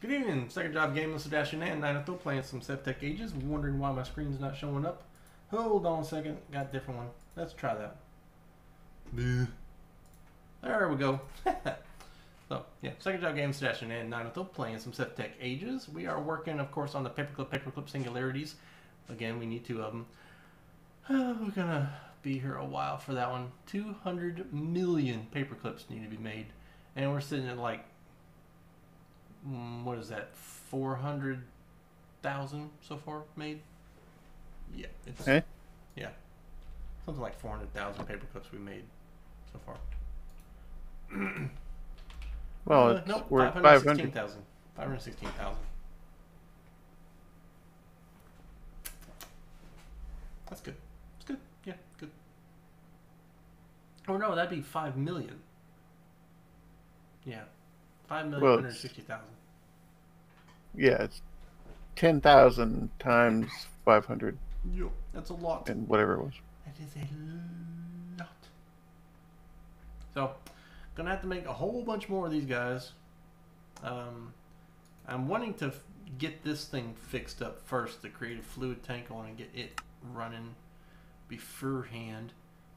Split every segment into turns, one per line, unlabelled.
Good evening, Second Job Gaming Sebastian and Ninato playing some SevTech Ages. Wondering why my screen's not showing up. Hold on a second, got a different one. Let's try that. There we go. so, yeah, Second Job Gaming Sebastian and Ninato playing some SevTech Ages. We are working, of course, on the paperclip paperclip singularities. Again, we need to, um, we're gonna be here a while for that one. 200 million paperclips need to be made. And we're sitting at like Mm, what is that, 400,000 so far made? Yeah. It's,
hey?
Yeah. Something like 400,000 paper clips we made so far.
well,
uh, nope, 516,000. 516,000. That's good. It's good. Yeah, good. Or no, that'd be 5 million. Yeah. 5 million,
well,
160,000 yeah,
it's
ten thousand
times five
hundred. Yeah, that's a lot.
And whatever it was.
That is a lot. So, gonna have to make a whole bunch more of these guys. Um, I'm wanting to f- get this thing fixed up first, the creative fluid tank. I want to get it running beforehand.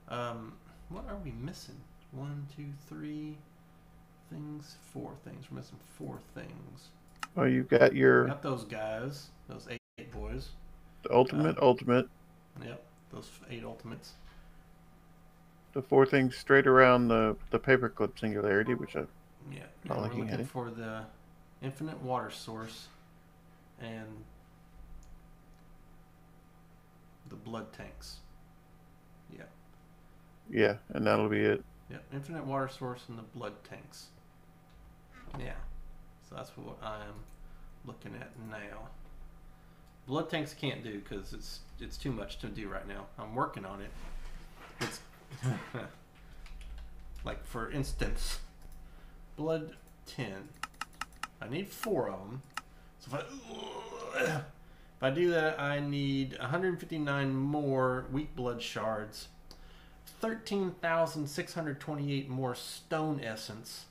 Um, what are we missing? One, two, three things, four things. We're missing four things.
Oh, you got your
Got those guys. Those eight, eight boys.
The ultimate, uh, ultimate,
Yep. Those eight ultimates.
the four things straight around the, the paperclip singularity, which I,
Yeah,
Not
and we're
looking at it.
for the infinite water source and the blood tanks. Yeah,
yeah, and that'll be it.
yeah, infinite water source and the blood tanks. Yeah, so that's what I am looking at now. Blood tanks can't do because it's it's too much to do right now. I'm working on it. It's like for instance, blood ten. I need four of them. So if I if I do that, I need 159 more weak blood shards, 13,628 more stone essence,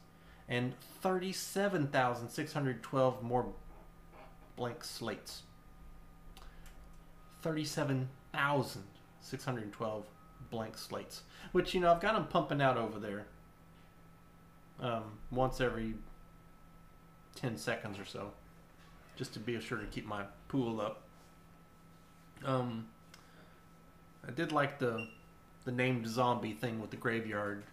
and 37,612 more blank slates. 37,612 blank slates. Which, you know, I've got them pumping out over there um, once every 10 seconds or so. Just to be sure to keep my pool up. Um, I did like the the named zombie thing with the graveyard.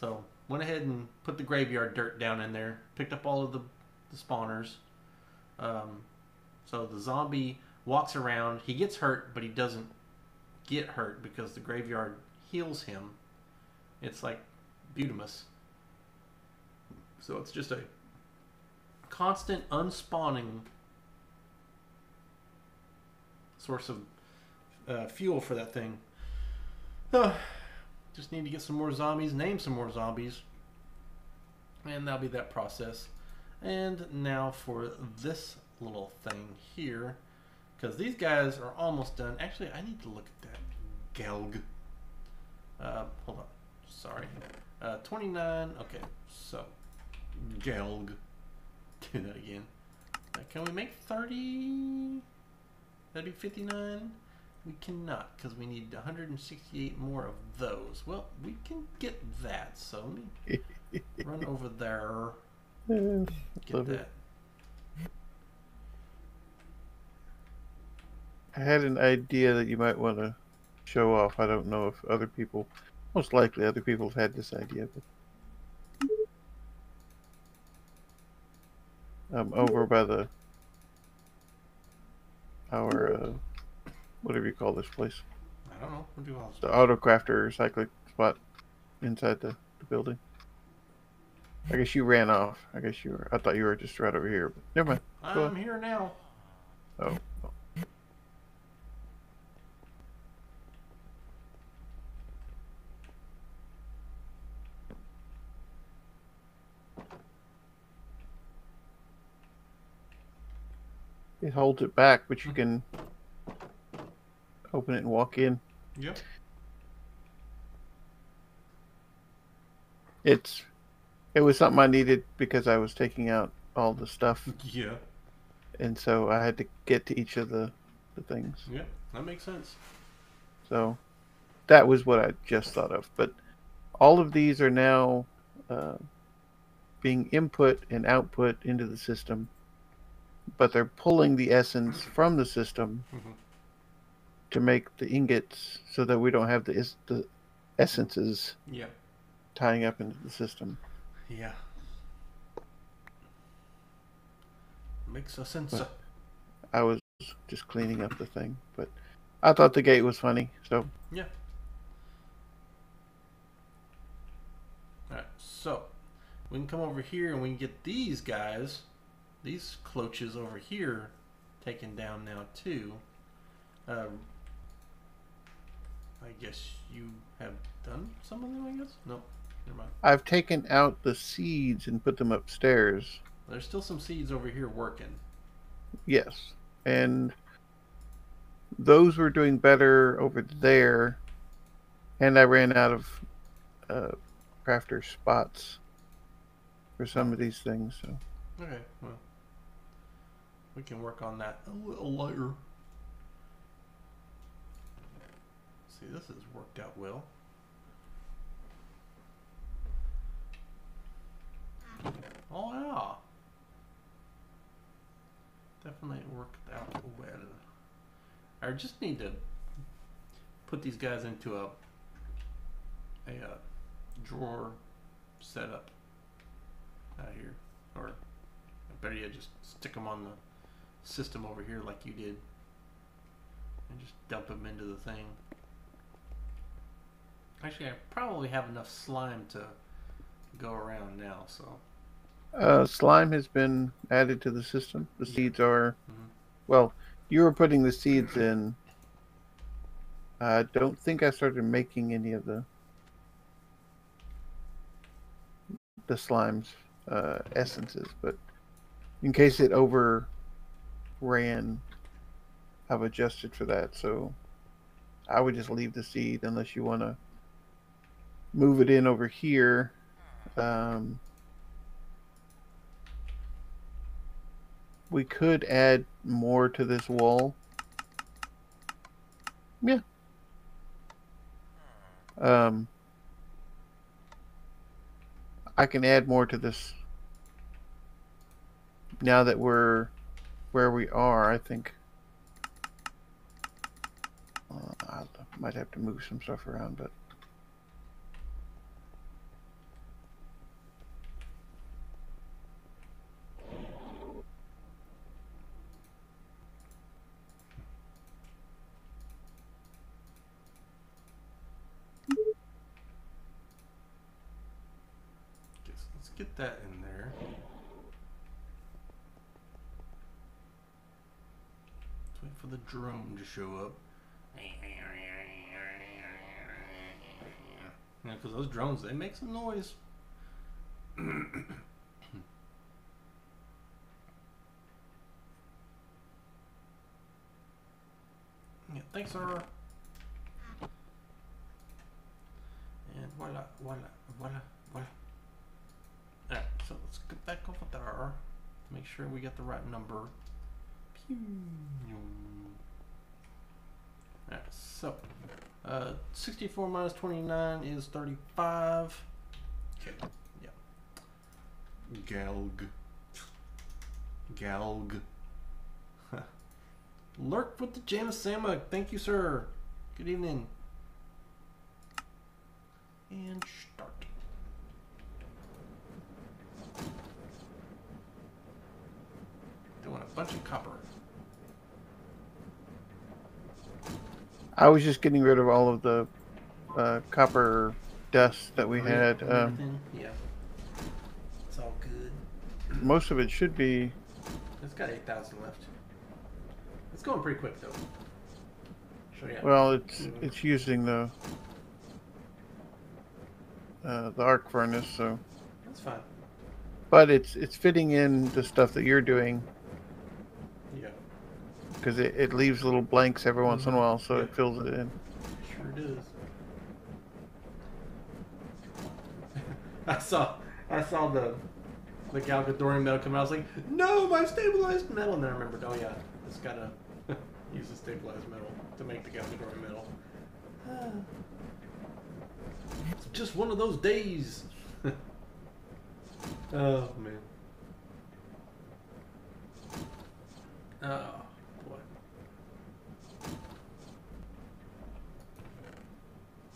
So went ahead and put the graveyard dirt down in there. Picked up all of the, the spawners. Um, so the zombie walks around. He gets hurt, but he doesn't get hurt because the graveyard heals him. It's like Butamus. So it's just a constant unspawning source of uh, fuel for that thing. Uh, just need to get some more zombies, name some more zombies, and that'll be that process. And now for this little thing here, because these guys are almost done. Actually, I need to look at that Gelg. Uh, hold on, sorry. Uh, 29. Okay, so Gelg. Do that again. Uh, can we make 30? That'd be 59. We cannot because we need 168 more of those. Well, we can get that. So let me run over there. Get
Love it.
that.
I had an idea that you might want to show off. I don't know if other people, most likely other people have had this idea, but I'm um, over by the our uh, whatever you call this place,
I don't know. We'll do all
the autocrafter cyclic spot inside the, the building. I guess you ran off. I guess you were. I thought you were just right over here, but never mind. Go
I'm here now.
Oh, it holds it back, but you hmm. can open it and walk in.
Yep.
It's it was something I needed because I was taking out all the stuff,
Yeah.
and so I had to get to each of the the things.
Yeah. That makes sense.
So that was what I just thought of. But all of these are now uh, being input and output into the system, but they're pulling the essence from the system
Mhm.
To make the ingots so that we don't have the, is- the essences
Yeah.
tying up into the system.
Yeah. Makes a sense.
But- I was just cleaning up the thing, but I thought the gate was funny. So Yeah.
Alright, so we can come over here and we can get these guys, these cloches over here, taken down now too. Um, I guess you have done some of them, I guess? No, never mind.
I've taken out the seeds and put them upstairs.
There's still some seeds over here working.
Yes. And those were doing better over there. And I ran out of uh, crafter spots for some of these things. So
Okay, well. We can work on that a little later. See, this has worked out well. Oh, yeah. Definitely worked out well. I just need to put these guys into a a uh, drawer setup out here, or better yet, just stick them on the system over here like you did, and just dump them into the thing. Actually, I probably have enough slime to go around now, so
uh, slime has been added to the system. The seeds are,
Mhm.
well, you were putting the seeds in. I don't think I started making any of the the slimes uh, essences, but in case it overran, I've adjusted for that. So I would just leave the seed unless you want to move it in over here. Um, we could add more to this wall. Yeah. Um, I can add more to this. Now that we're where we are, I think uh, I might have to move some stuff around, but
guess let's get that in there. Let's wait for the drone to show up. Yeah, because those drones they make some noise. yeah, thanks, sir. And voila, voila, voila, voila. Alright, so let's get back over there. Make sure we get the right number. Pew. Alright, so uh, 64 minus 29 is 35. Okay, yeah. Galg. Galg. Lurk with the Janus Samuk. Thank you, sir. Good evening. And start. Doing a bunch of copper.
I was just getting rid of all of the uh, copper dust that we had. Um,
yeah. It's all good.
most of it should be.
It's got 8,000 left. It's going pretty quick, though. Show you.
Well, it's
Mhm.
it's using the uh, the arc furnace, so
That's fine.
but it's it's fitting in the stuff that you're doing
Yeah.
Because it, it leaves little blanks every once in a
Mhm.
while, so it fills it in.
Sure does. I saw I saw the the Galgadorian metal coming out. I was like, no, my stabilized metal. And then I remembered, oh yeah, it's gotta use the stabilized metal to make the Galgadorian metal. It's just one of those days. oh man. Oh boy.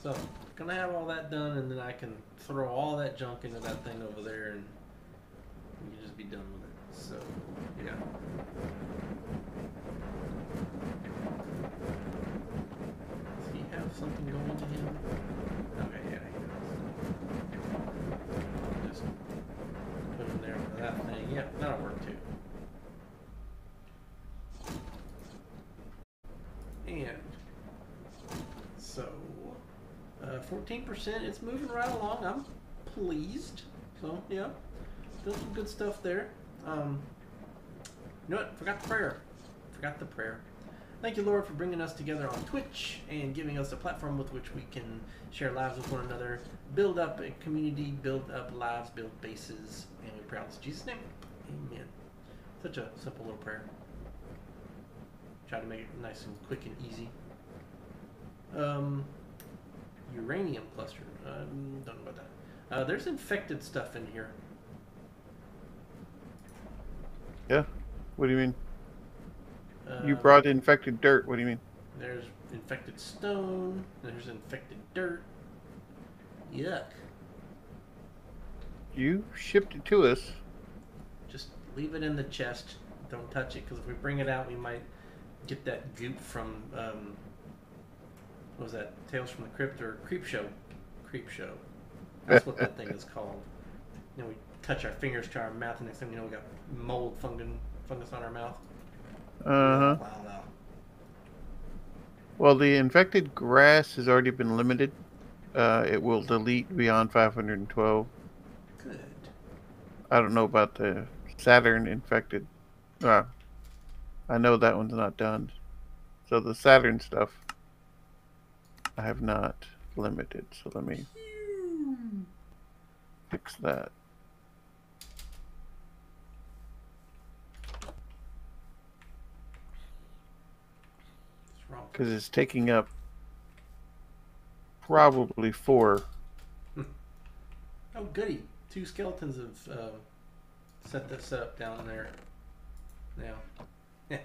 So, gonna have all that done, and then I can throw all that junk into that thing over there, and we can just be done with it. So, yeah. Does he have something going to him? Okay, yeah, he does. Just put him there for that thing. Yeah, that'll work too. And so, uh, fourteen percent. It's moving right along. I'm pleased. So yeah, still some good stuff there. Um, you know what? Forgot the prayer. Forgot the prayer. Thank you, Lord, for bringing us together on Twitch and giving us a platform with which we can share lives with one another, build up a community, build up lives, build bases, and we pray all this in Jesus' name. Amen. Such a simple little prayer. Try to make it nice and quick and easy. Um, uranium cluster. Um, don't know about that. Uh, there's infected stuff in here.
Yeah. What do you mean? You
Uh,
brought infected dirt. What do you mean?
There's infected stone. There's infected dirt. Yuck.
You shipped it to us.
Just leave it in the chest. Don't touch it, because if we bring it out, we might get that goop from um, what was that? Tales from the Crypt or Creep Show? Creep Show. That's what that thing is called. You know, we touch our fingers to our mouth, and next thing you know, we got mold fungus fungus on our mouth.
Uh huh.
Wow, wow.
Well, the infected grass has already been limited. Uh, it will delete beyond 512.
Good.
I don't know about the Saturn infected. Uh, I know that one's not done. So the Saturn stuff, I have not limited. So let me fix that. Because it's taking up probably four.
Oh, goody. Two skeletons have uh, set this up down there now.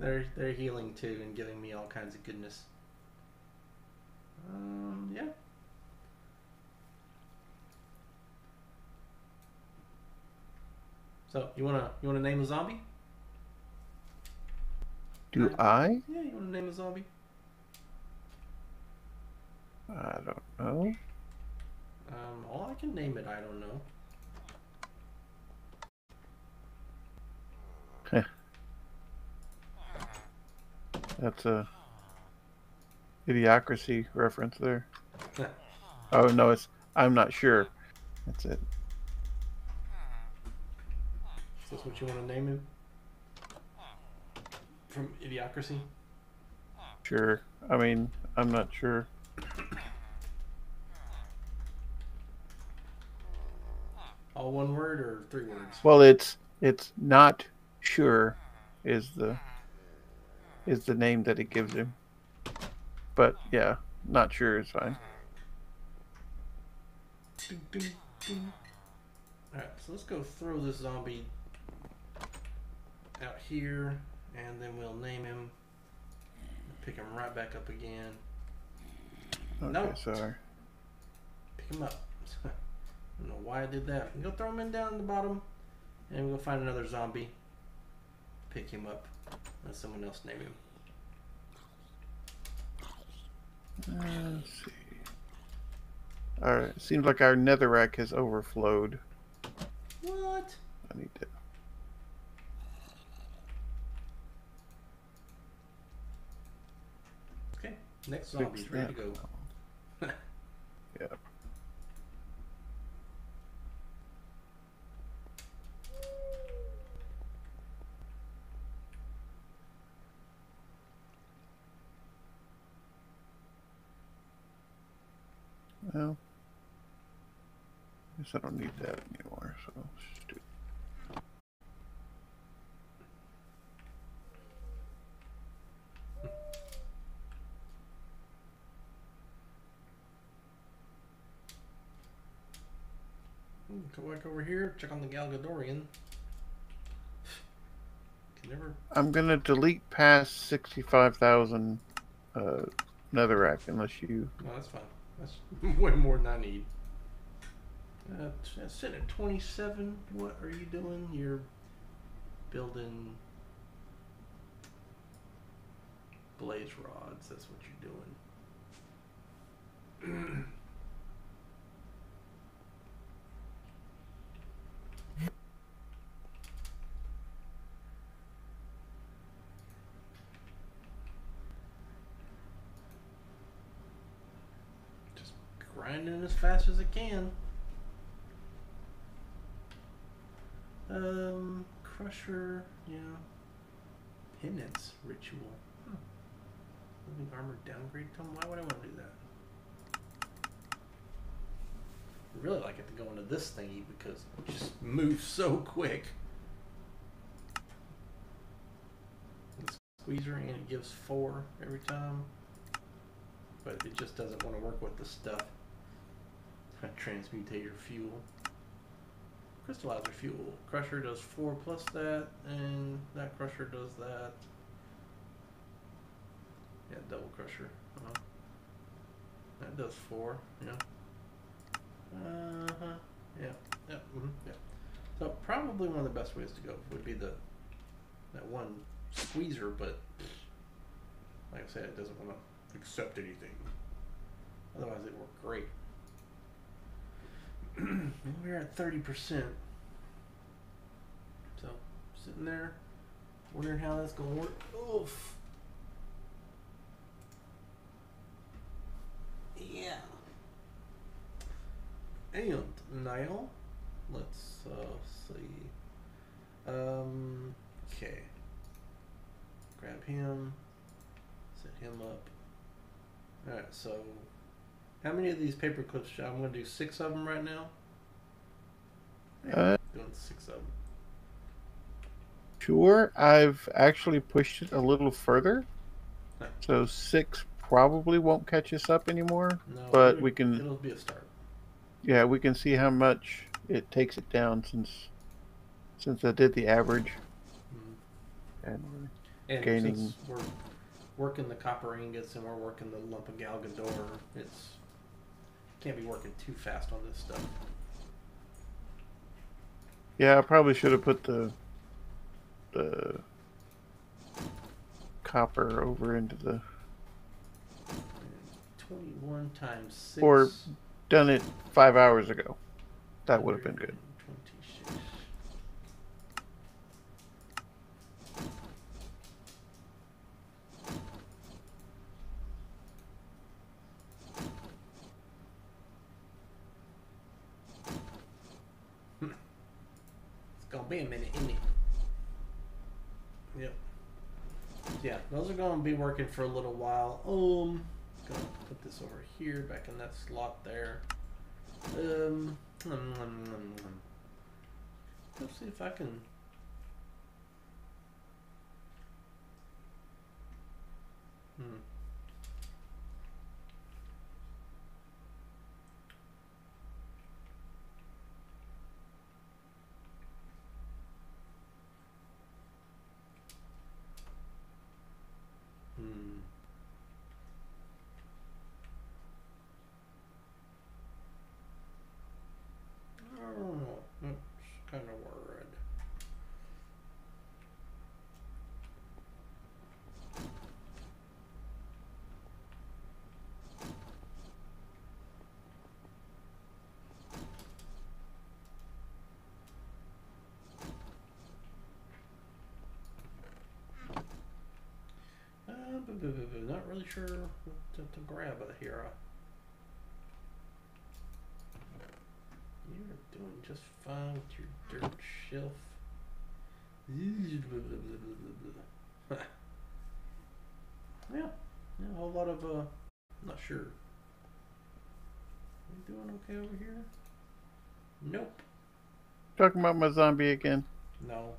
they're they're healing too and giving me all kinds of goodness. Um, yeah. So you wanna you wanna name a zombie?
Do I?
Yeah, you wanna name a zombie?
I don't know.
Um, all I can name it, I don't know.
That's a idiocracy reference there. Oh no, it's I'm not sure. That's it.
Is this what you want to name him? From Idiocracy?
Sure. I mean, I'm not sure.
All one word or three words?
Well, it's it's not sure is the is the name that it gives him. But yeah, not sure is fine.
Alright, so let's go throw this zombie out here, and then we'll name him. Pick him right back up again.
Okay,
Nope.
sorry.
Pick him up. I don't know why I did that. Go throw him in down the bottom, and we'll find another zombie. Pick him up. Let someone else name him.
Let's see. All right. Seems like our netherrack has overflowed.
What?
I need to.
Okay, next zombie's ready to go.
Yeah. Well, Guess I don't need that anymore. So let's do
Hmm, Go back over here, check on the Galgadorian. Can never.
I'm gonna delete past sixty-five thousand uh, netherrack unless you.
No, that's fine. That's way more than I need. Uh, t- that's sitting at 27. What are you doing? You're building blaze rods. That's what you're doing. Just grinding as fast as it can. Um, Crusher, yeah. Penance ritual. Living armor downgrade tome. Why would I want to do that? I really like it to go into this thingy because it just moves so quick. The squeezer and it gives four every time, but it just doesn't want to work with the stuff. Transmutator fuel. Crystallizer fuel. Crusher does four plus that, and that crusher does that. Yeah, double crusher. Uh-huh. That does four. Yeah. Uh huh. Yeah. Yeah. hmm yeah. So probably one of the best ways to go would be the that one squeezer, but like I said, it doesn't want to accept anything. Otherwise, it work great. We're at thirty percent. So sitting there, wondering how that's gonna work. Oof. Yeah. And now, let's uh, see. Um. Okay. Grab him. Set him up. All right. So, how many of these paper clips? should- I'm gonna do six of them right now.
Uh,
Doing six of them.
Sure, I've actually pushed it a little further, so six probably won't catch us up anymore.
No,
But we can-
It'll be a start.
Yeah, we can see how much it takes it down since since I did the average.
Mhm.
And we're-
And
Gaining-
since we're working the copper ingots and we're working the lump of Galgador, it's can't be working too fast on this stuff.
yeah, I probably should have put the the copper over into the
Twenty-one times six.
Or- done it five hours ago. That would have been good.
126. Hmm. It's gonna be a minute, isn't it? Yep. Are gonna be working for a little while. Um, gonna put this over here, back in that slot there. Um, mm, mm. let's see if I can. Hmm. I don't know. That's kind of worried. Uh, bu- bu- bu- bu- not really sure what to, to grab out here. You're doing just fine with your dirt shelf. yeah, yeah, a whole lot of uh, not sure. You doing okay over here? Nope.
Talking about my zombie again.
No.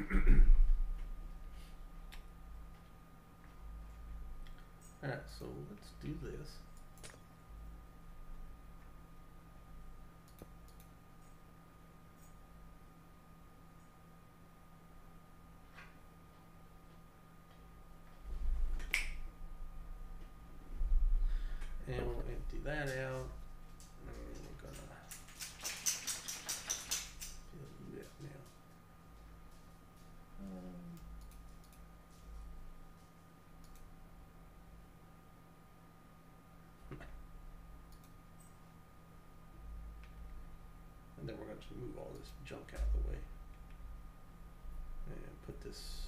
Mm-mm. Alright, so let's do this. And we'll empty that out. And we're gonna do that now. Um, And then we're going to move all this junk out of the way. And put this.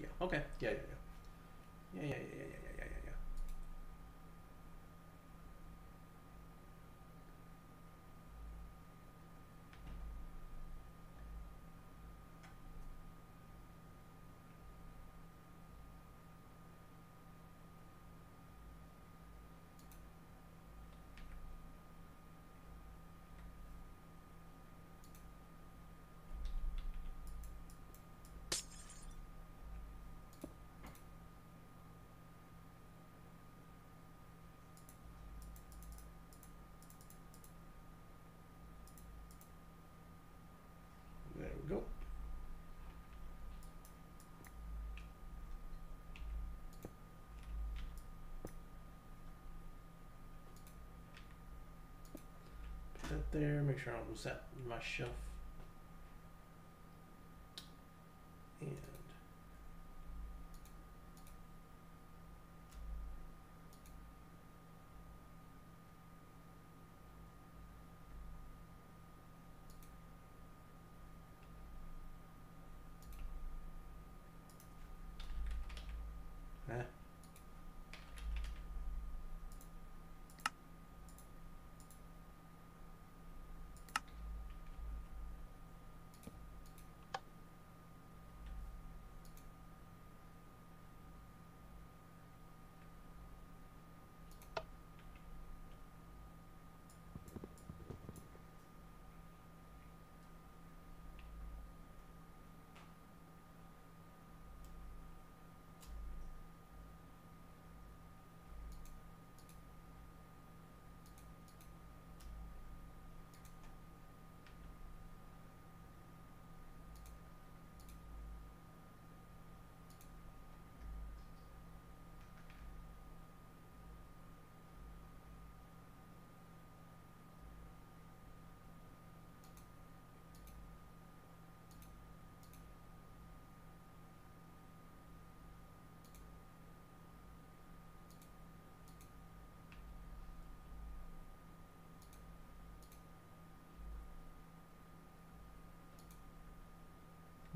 Yeah, okay. Yeah, yeah, yeah. Yeah, yeah, yeah, yeah. There we go. Put that there. Make sure I don't lose that my shelf. And eh.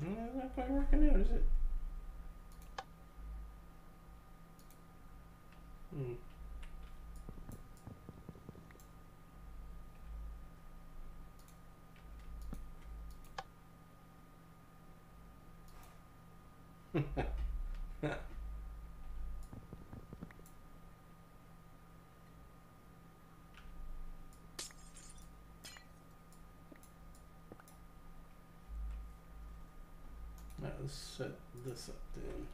Mm, not quite working out, is it? Hmm. Alright, let's set this up then.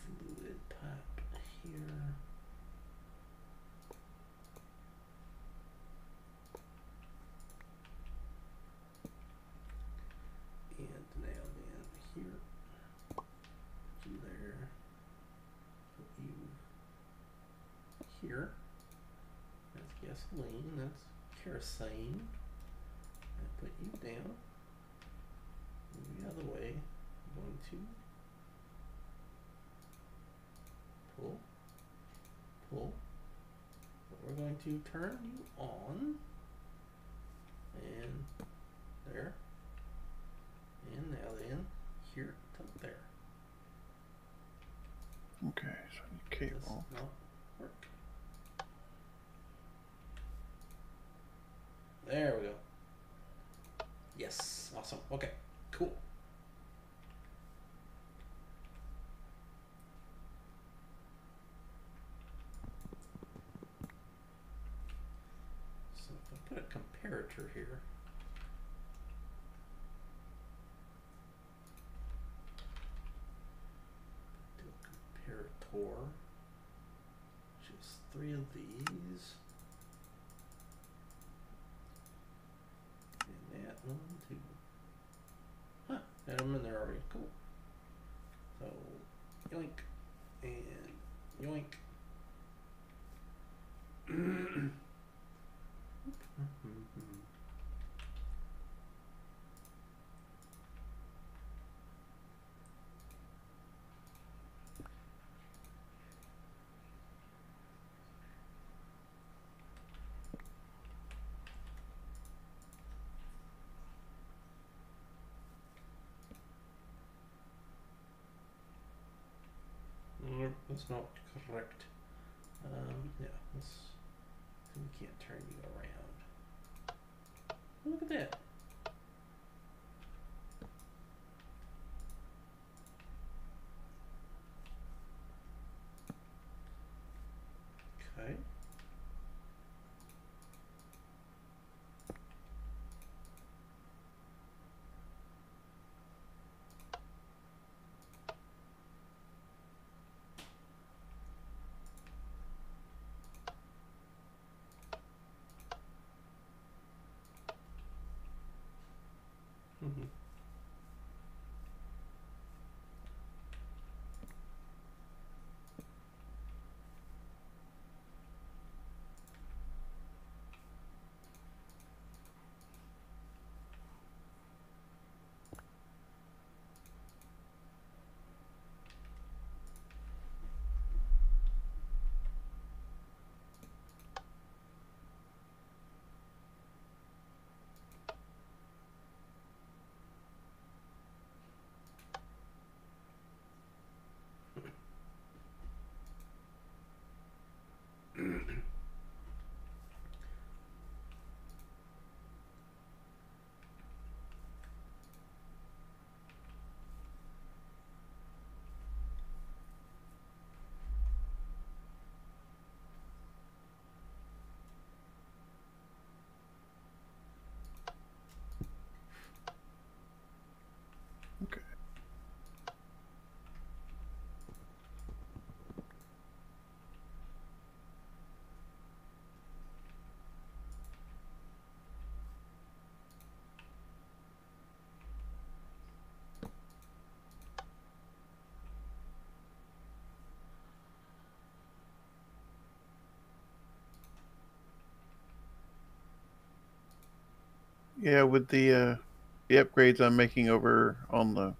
Fluid pipe here. And now then here. Put you there. Put you here. That's gasoline. That's kerosene. And put you down. Move the other way. To pull, pull, we're going to turn you on. And there. And now then, to there.
Okay, so I need
Does
cable.
not work. There we go. Yes, awesome. Okay, cool. So if I comparator here. Do a comparator. Just three of these. And that one too. Huh, had them in there already. Cool. So, yoink and yoink. Nope, that's not correct. Um, yeah, let's. We can't turn you around. Look at that. Okay. Mhm.
Okay. Yeah, with the uh, the upgrades I'm making over on the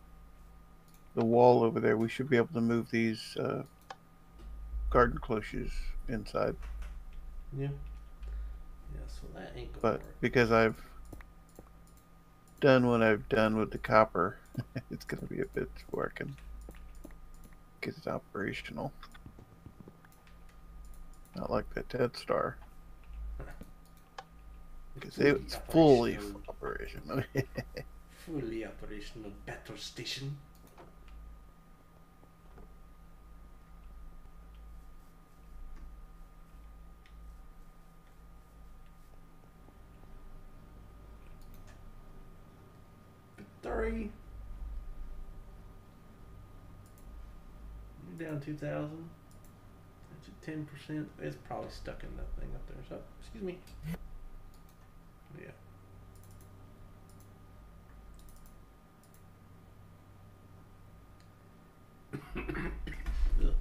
the wall over there, we should be able to move these uh, garden cloches inside.
Yeah. Yeah, so that ain't gonna
But
work.
because I've done what I've done with the copper, it's going to be a bit can get it operational. Not like that Death Star, because it's fully
operational- fully operational battle station. You're down two thousand. That's at ten percent. It's probably stuck in that thing up there. So excuse me. Yeah. Ugh.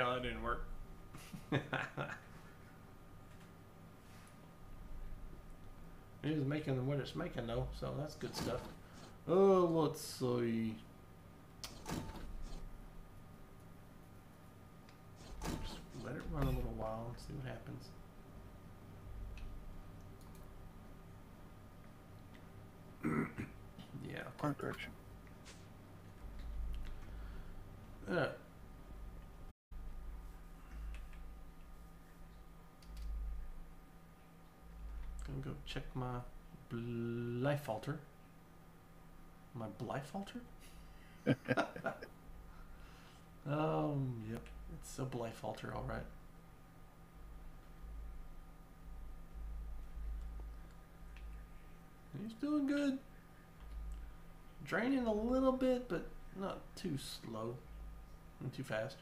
Yeah, that didn't work. it is making what it's making though, so that's good stuff. Oh, let's see. Just let it run a little while and see what happens. yeah.
Wrong direction.
Uh, gonna go check my Blyfalter. My Blyfalter? um, yep, it's a Blyfalter, all right. He's doing good. Draining a little bit, but not too slow. and too fast.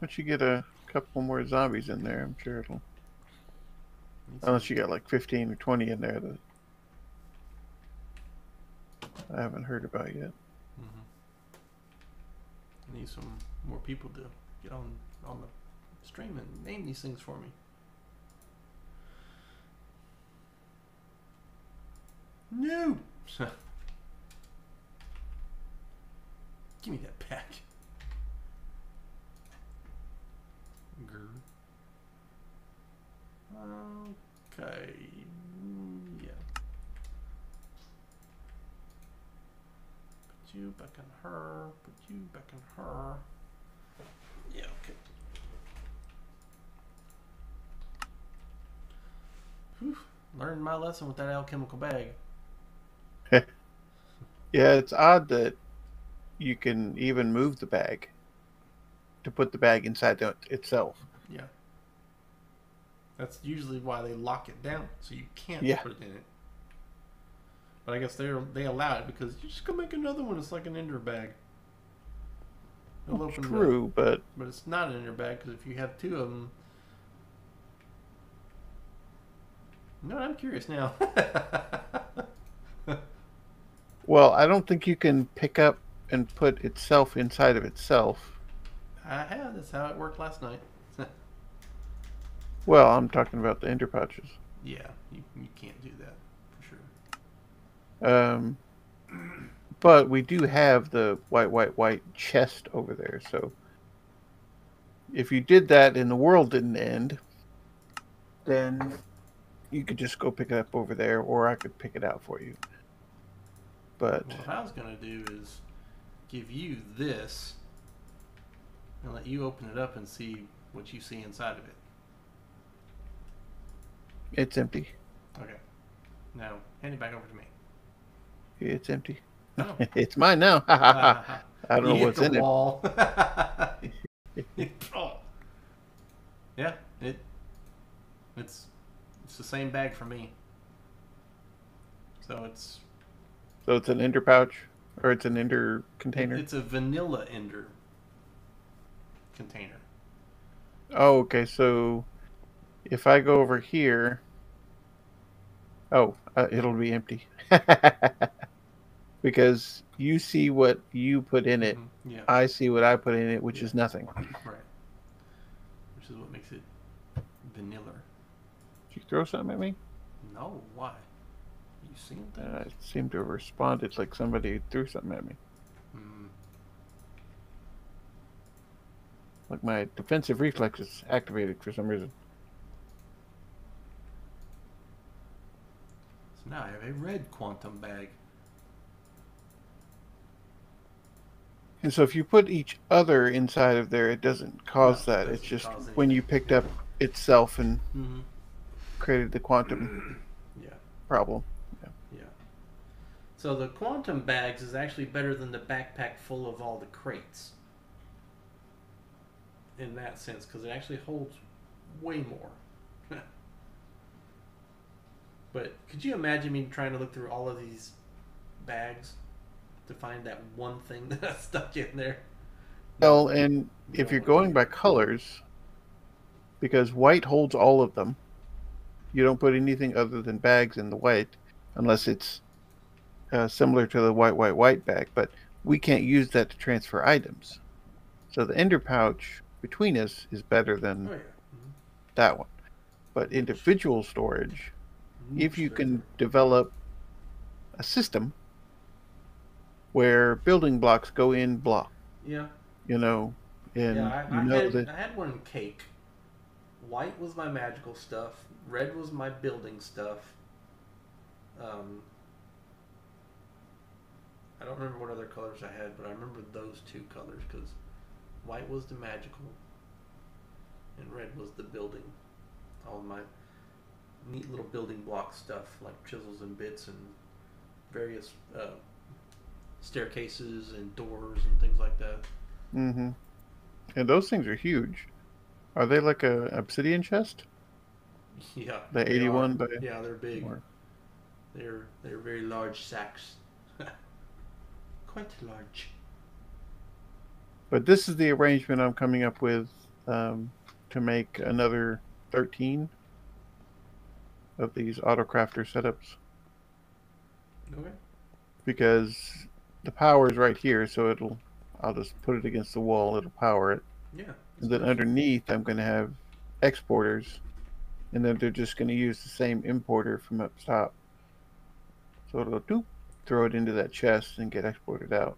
Once you get a couple more zombies in there, I'm sure it'll. Unless you got like 15 or 20 in there that I haven't heard about yet.
Mm -hmm. I Need some more people to get on on the stream and name these things for me. No. Give me that back. Okay. mm, Yeah. Put you back in her. Put you back in her. Yeah, okay. Whew. Learned my lesson with that alchemical bag.
Yeah, it's odd that you can even move the bag to put the bag inside the, itself.
Yeah. That's usually why they lock it down, so you can't
Yeah.
put it in it. But I guess they they allow it because you just go make another one. It's like an ender bag.
Well,
open it.
True, but
But it's not an ender bag because if you have two of them. No, I'm curious now.
well, I don't think you can pick up and put itself inside of itself.
I have. That's how it worked last night.
Well, I'm talking about the ender pouches.
yeah, you, you can't do that for sure.
Um, but we do have the white, white, white chest over there. So if you did that and the world didn't end, then you could just go pick it up over there, or I could pick it out for you. But
What I was gonna do is give you this and let you open it up and see what you see inside of it.
it's empty.
Okay. Now hand it back over to me.
It's empty.
Oh.
it's mine now. I don't know what's in it.
wall. Oh. Yeah, it it's it's the same bag for me. So it's
So it's an ender pouch, or it's an ender container.
it's a vanilla ender container.
Oh, okay. So if I go over here, oh, uh, it'll be empty because you see what you put in it.
Mhm, Yeah.
I see what I put in it, which is nothing.
Right. Which is what makes it vanilla.
Did you throw something at me?
No, why? You seen that?
Uh, I seem to have responded like somebody threw something at me. Like my defensive reflex is activated for some reason.
so now I have a red quantum bag.
And so if you put each other inside of there, it doesn't cause
No,
that. It's
doesn't
just
cause
when you picked up itself and
Mm-hmm.
created the quantum
Yeah,
problem.
yeah. So the quantum bags is actually better than the backpack full of all the crates. In that sense, because it actually holds way more. but could you imagine me trying to look through all of these bags to find that one thing that I stuck in there?
Well, and if you're going by colors, because white holds all of them, you don't put anything other than bags in the white. unless it's uh, similar to the white, white, white bag. But we can't use that to transfer items. So the ender pouch between us is better than
Oh yeah.
that one. But individual storage,
Mhm.
if you can develop a system where building blocks go in block,
Yeah.
you know, and
yeah, I,
you
I,
know
had,
that
I had one cake. White was my magical stuff. Red was my building stuff. Um, I don't remember what other colors I had, but I remember those two colors because white was the magical, and red was the building. All my neat little building block stuff like chisels and bits and various uh, staircases and doors and things like that.
Mm-hmm. And those things are huge. Are they like a obsidian chest?
Yeah.
The
they
81
are.
by
Yeah, they're big.
or-
They're they're very large sacks. Quite large.
But this is the arrangement I'm coming up with um, to make another 13 of these autocrafter setups
Okay.
because the power is right here, so it'll. I'll just put it against the wall. It'll power it.
Yeah.
And then underneath, I'm going to have exporters, and then they're just going to use the same importer from up top. So it'll doop, throw it into that chest and get exported out.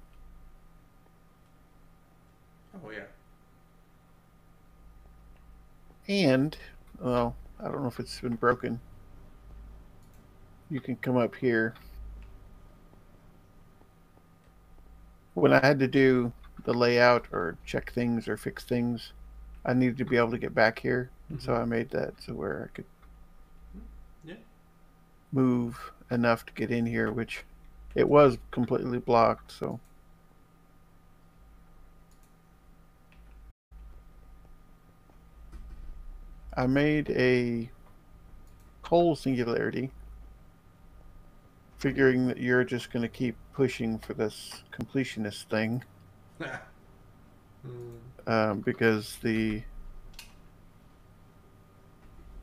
Oh yeah.
And, well, I don't know if it's been broken. You can come up here. When I had to do the layout or check things or fix things, I needed to be able to get back here. And so I made that so where I could
Yeah.
move enough to get in here, which it was completely blocked. So I made a coal singularity, figuring that you're just going to keep pushing for this completionist thing
Mm,
um, because the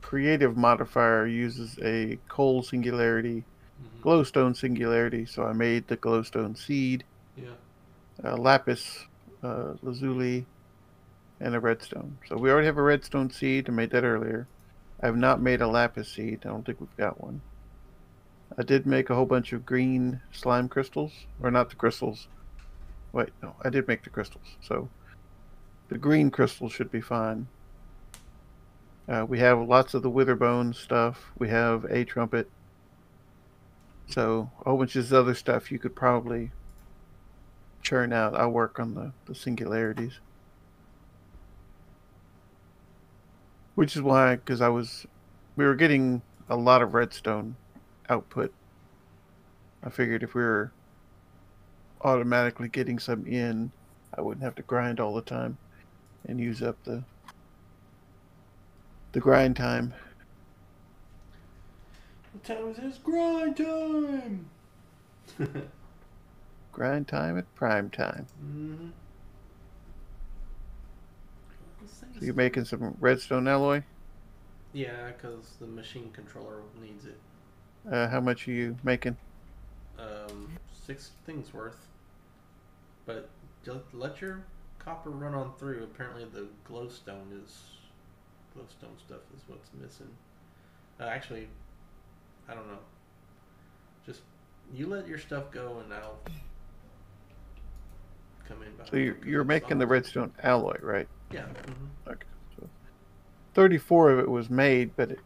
creative modifier uses a coal singularity,
mhm.
glowstone singularity. So I made the glowstone seed,
Yeah.
uh, lapis uh, lazuli, and a redstone. So we already have a redstone seed. I made that earlier. I have not made a lapis seed. I don't think we've got one. I did make a whole bunch of green slime crystals, or not the crystals. Wait, no, I did make the crystals. So the green crystals should be fine. Uh, we have lots of the witherbone stuff. We have a trumpet. So a whole bunch of other stuff you could probably churn out. I'll work on the, the singularities. Which is why, because I was, we were getting a lot of redstone output. I figured if we were automatically getting some in, I wouldn't have to grind all the time and use up the the grind time.
What time is this? Grind time.
Grind time at prime time.
mm-hmm.
So you're making some redstone alloy.
Yeah, because the machine controller needs it.
Uh, how much are you making?
Um, six things worth. But let your copper run on through. Apparently, the glowstone is glowstone stuff is what's missing. Uh, actually, I don't know. Just you let your stuff go, and I'll come in. behind
So you're, you're making the redstone alloy, right?
Yeah. mhm.
Okay. So 34 of it was made, but it,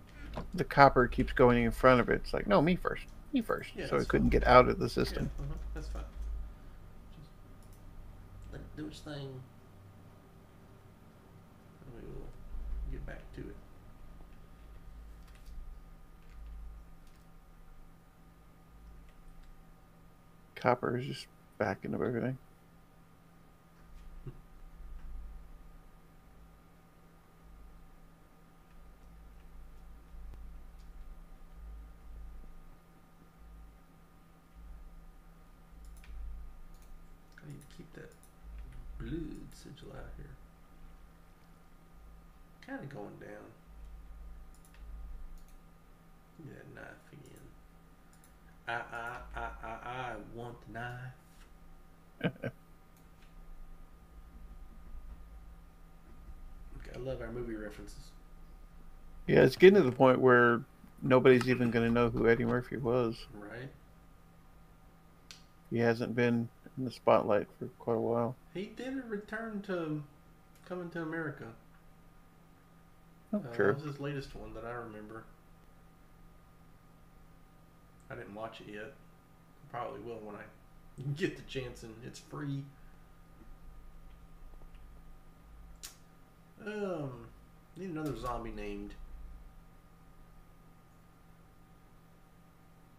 the copper keeps going in front of it. It's like, no, me first. Me first.
Yeah,
so it
that's
couldn't get out of the system.
Yeah, uh-huh, that's fine. Just let it do its thing. And we will get back to it.
Copper is just backing up everything.
Keep that blood sigil out here. Kind of going down. Give me that knife again. I, I, I, I, I want the knife. I love our movie references.
Yeah, it's getting to the point where nobody's even going to know who Eddie Murphy was.
Right?
He hasn't been in the spotlight for quite a while.
He did a return to Coming to America.
Oh,
Uh,
sure.
That was his latest one that I remember. I didn't watch it yet. Probably will when I get the chance and it's free. Um, need another zombie named.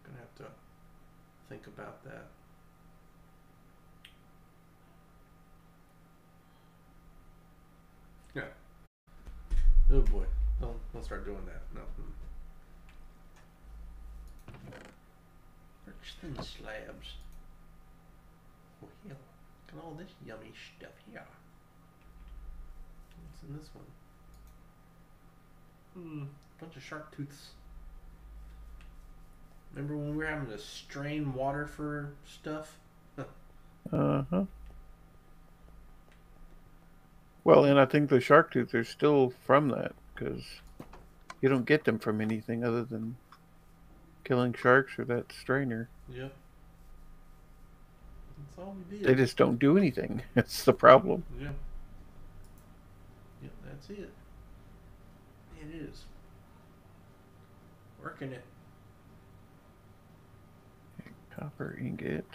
Gonna have to think about that. Oh boy, don't don't start doing that. No. Rich thin slabs. Oh hell, look at all this yummy stuff here. What's in this one? Hmm, bunch of shark tooths. Remember when we were having to strain water for stuff?
Uh huh. Well, and I think the shark tooth are still from that because you don't get them from anything other than killing sharks or that strainer.
Yep. That's all we did.
They just don't do anything. That's the problem.
Yeah. Yep, that's it. It is. Working it.
Copper ingot.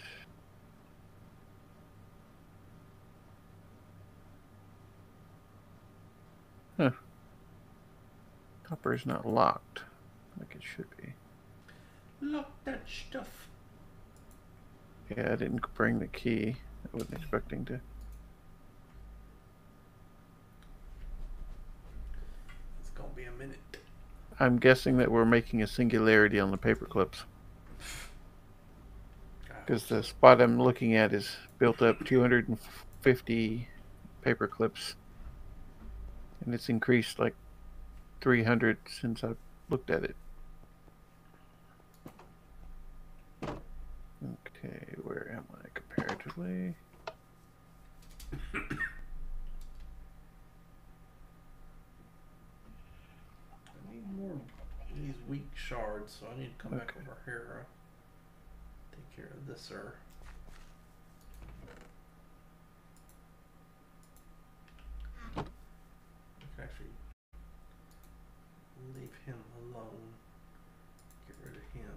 Huh. Copper is not locked like it should be.
Look that stuff.
Yeah, I didn't bring the key. I wasn't expecting to.
It's gonna be a minute.
I'm guessing that we're making a singularity on the paper clips because the spot I'm looking at is built up 250 paper clips, and it's increased like 300 since I've looked at it. Okay, where am I comparatively?
I need more of these weak shards, so I need to come back over here. uh, Take care of this, sir. Actually leave him alone. Get rid of him.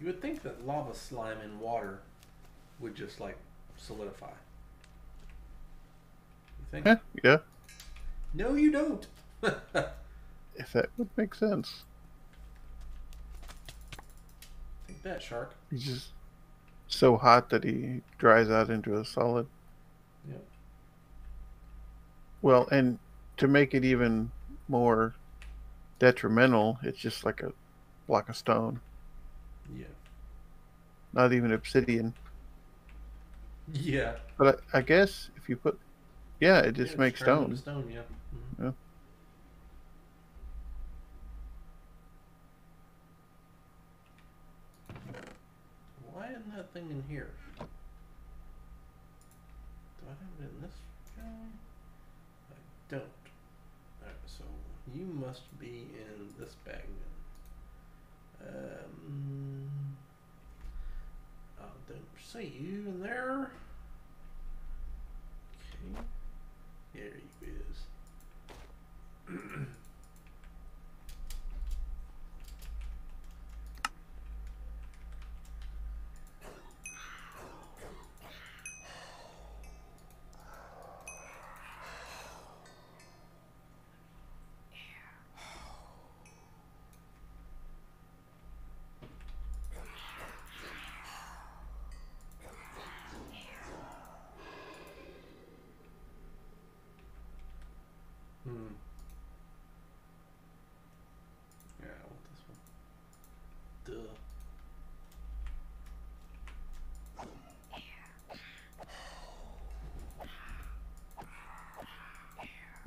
You would think that lava slime in water would just like solidify. You think?
Huh, yeah,
No, you don't.
if that would make sense.
Take that, shark.
He's just so hot that he dries out into a solid.
Yep.
Well, and to make it even more detrimental, it's just like a block of stone,
Yeah.
not even obsidian.
Yeah.
But I, I guess if you put, yeah, it just
Yeah,
makes stone.
Stone. Yeah. Why thing in here? Do I have it in this guy? I don't. Alright, so you must be in this bag then. Um, I don't see you in there.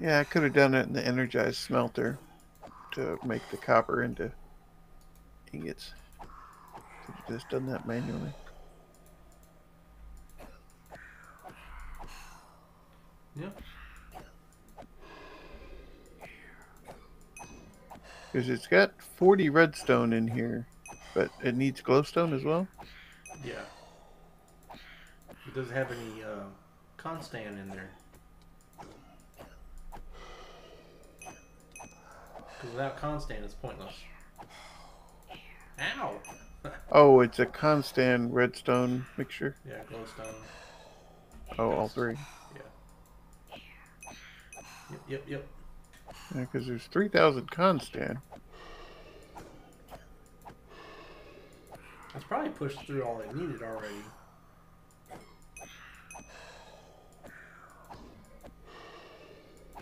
Yeah, I could have done it in the energized smelter to make the copper into ingots. Could have just done that manually.
Yeah.
Because it's got 40 redstone in here, but it needs glowstone as well.
Yeah. It doesn't have any uh, constan in there. Because without constan, it's pointless. Ow!
Oh, it's a constant redstone mixture.
Yeah, glowstone.
Oh, all three.
Yep, yep, yep.
Yeah, because there's 3,000 constant.
That's probably pushed through all it needed already.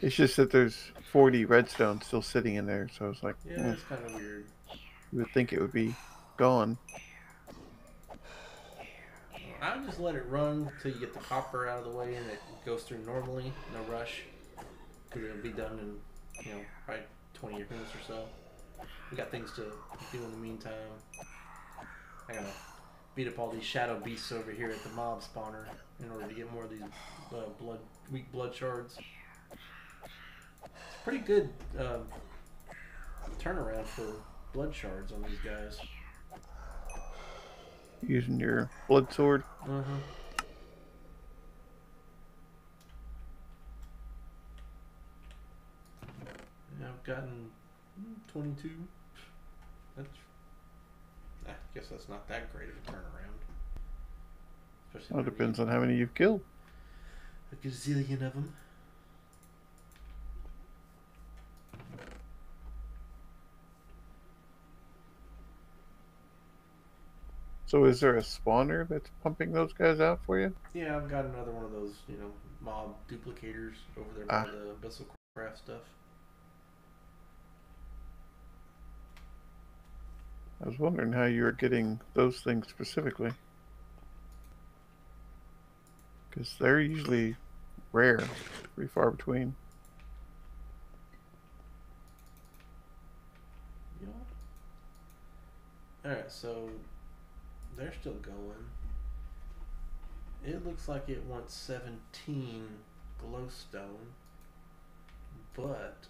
It's just that there's 40 redstone still sitting in there, so I was like,
Yeah,
"Hmm,
it's kind of weird.
you would think it would be gone.
I would just let it run till you get the copper out of the way and it goes through normally, no rush. Because it'll be done in, you know, probably 20 minutes or so. We got things to do in the meantime. I gotta beat up all these shadow beasts over here at the mob spawner in order to get more of these uh, blood, weak blood shards. It's a pretty good uh, turnaround for blood shards on these guys.
Using your blood sword.
Mm-hmm. Yeah, I've gotten mm, 22. That's. I guess that's not that great of a turnaround. Especially
Well, it depends on how many you've killed.
A gazillion of them.
So is there a spawner that's pumping those guys out for you?
Yeah, I've got another one of those, you know, mob duplicators over there by
Ah.
the Abyssal Craft stuff.
I was wondering how you were getting those things specifically. Because they're usually rare, pretty far between.
Yeah. Alright, so they're still going. It looks like it wants 17 glowstone, but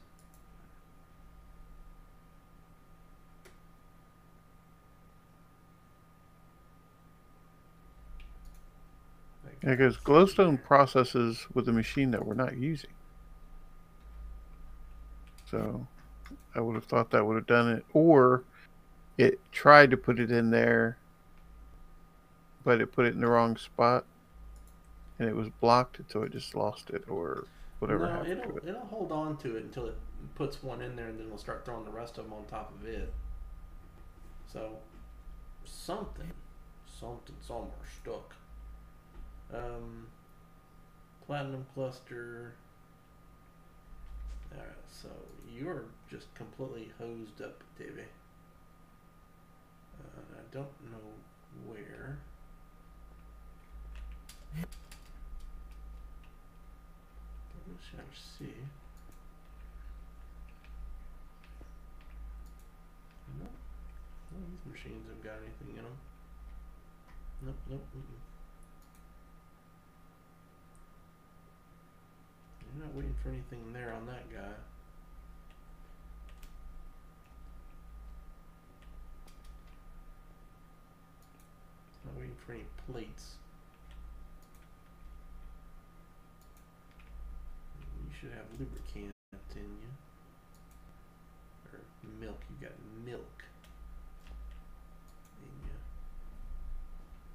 Yeah, because glowstone processes with a machine that we're not using. So I would have thought that would have done it. Or it tried to put it in there, but it put it in the wrong spot and it was blocked, so it just lost it or whatever
no,
happened
it'll
to it.
it'll hold on to it until it puts one in there, and then it'll start throwing the rest of them on top of it. So something, something somewhere stuck. Um, platinum cluster. Alright, so you're just completely hosed up, Davey. Uh, I don't know where. We shall see. No, these machines have got anything in them. Nope, nope. Mm-mm. You're not waiting for anything there on that guy. Not waiting for any plates. You should have lubricant in you. Or milk. You got milk in you.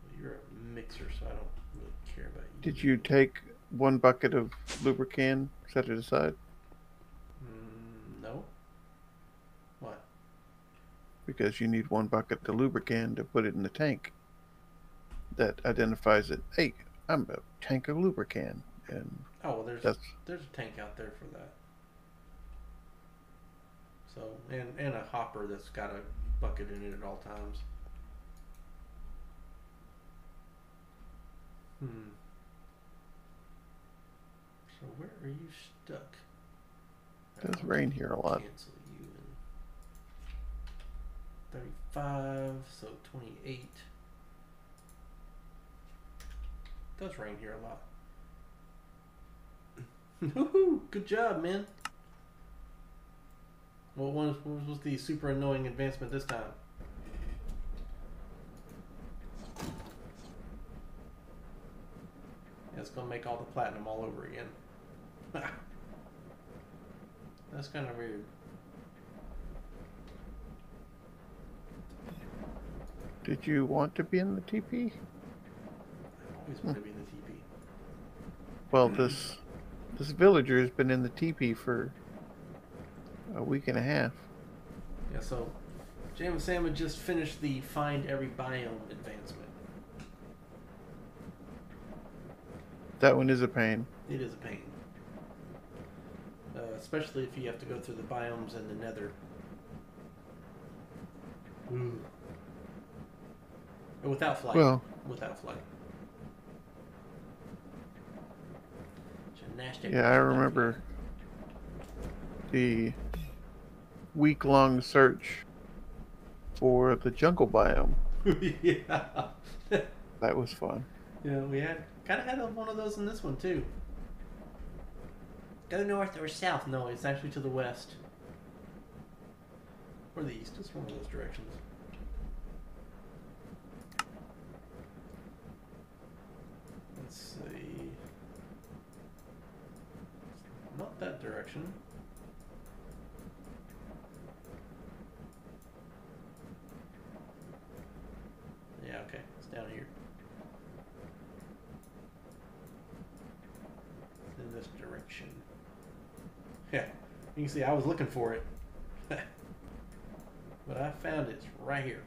Well, you're a mixer, so I don't really care about you.
Did you take one bucket of lubricant, set it aside?
Mm, no. What?
Because you need one bucket of lubricant to put it in the tank. That identifies it. Hey, I'm a tank of lubricant, and
Oh, well, there's
that's
there's a tank out there for that. So and and a hopper that's got a bucket in it at all times. Hmm. So where are you stuck?
It does rain here a lot.
Cancel you and 35, so 28. does rain here a lot. Woohoo! Good job, man. What was, what was the super annoying advancement this time? Yeah, it's gonna make all the platinum all over again. That's kind of weird.
Did you want to be in the TP?
I always want to be in the TP.
Well, this this villager has been in the teepee for a week and a half.
Yeah, so Jam and Sam had just finished the find every biome advancement.
That one is a pain.
It is a pain. Uh, especially if you have to go through the biomes in the nether. Ooh. Uh, Without flight.
Well,
Without flight. Gymnastic.
yeah, I remember the week long search for the jungle biome.
yeah.
That was fun.
Yeah, we had kind of had one of those in this one too. Go north or south? No, it's actually to the west. Or the east. It's one of those directions. Let's see. Not that direction. Yeah, okay. It's down here. It's in this direction. Yeah, you can see I was looking for it. but I found it. It's right here.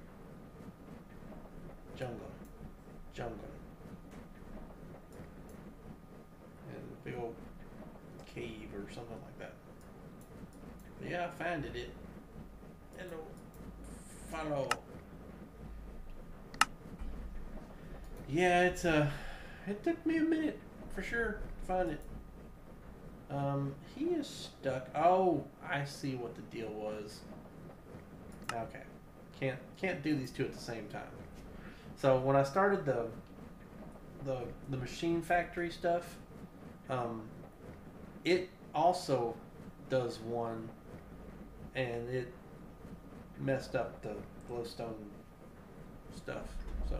Jungle. Jungle. And big old cave or something like that. But yeah, I found it. Hello. Follow. Yeah, it's uh it took me a minute for sure to find it. Um, he is stuck. Oh, I see what the deal was. Okay, can't can't do these two at the same time. So when I started the the the machine factory stuff, um, it also does one, and it messed up the glowstone stuff. So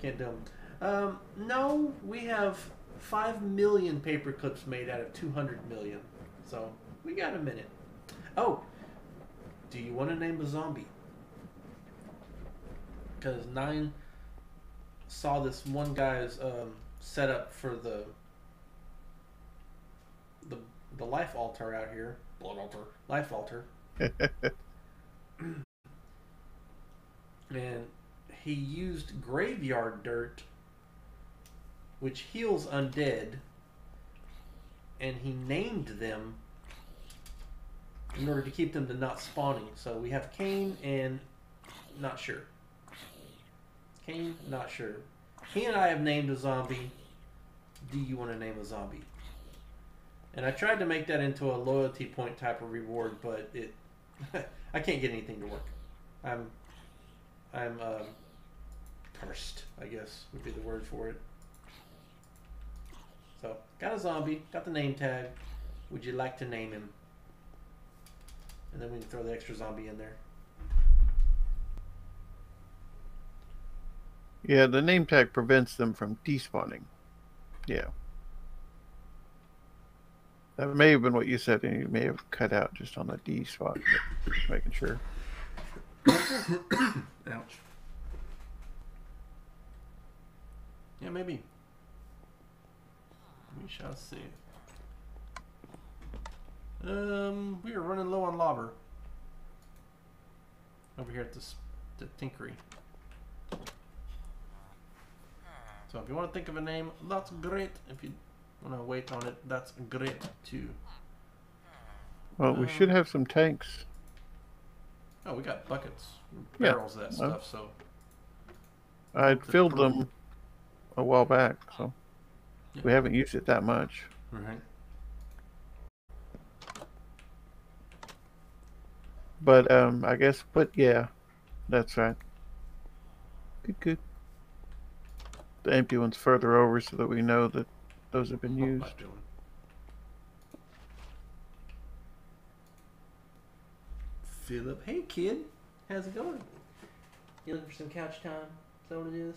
can't do them. Um, no, we have five million paper clips made out of two hundred million, so we got a minute. Oh, do you want to name a zombie? Because nine saw this one guy's um, setup for the the life altar out here. Blood altar. Life altar. and he used graveyard dirt, which heals undead, and he named them in order to keep them to not spawning. So we have Kane and not sure. Kane, not sure. He and I have named a zombie. Do you want to name a zombie? And I tried to make that into a loyalty point type of reward, but it I can't get anything to work. I'm I'm um, cursed, I guess would be the word for it. So, got a zombie, got the name tag. Would you like to name him? And then we can throw the extra zombie in there.
Yeah, the name tag prevents them from despawning. Yeah. That may have been what you said, and you may have cut out just on the D spot, just making sure.
Ouch. Yeah, maybe. We shall see. Um, we are running low on lava. Over here at this the Tinkery. So if you want to think of a name, that's great. If you to wait on it, that's great too.
Well, we should
Um,
have some tanks.
Oh, we got buckets,
Yeah,
barrels of that stuff. So
I filled them a while back, so
Yeah.
we haven't used it that much.
right.
But um, I guess, but yeah, that's right. Good, good. The empty ones further over so that we know that those have been
What am
used.
I doing? Philip, hey kid, how's it going? You looking for some couch time? Is that what it is?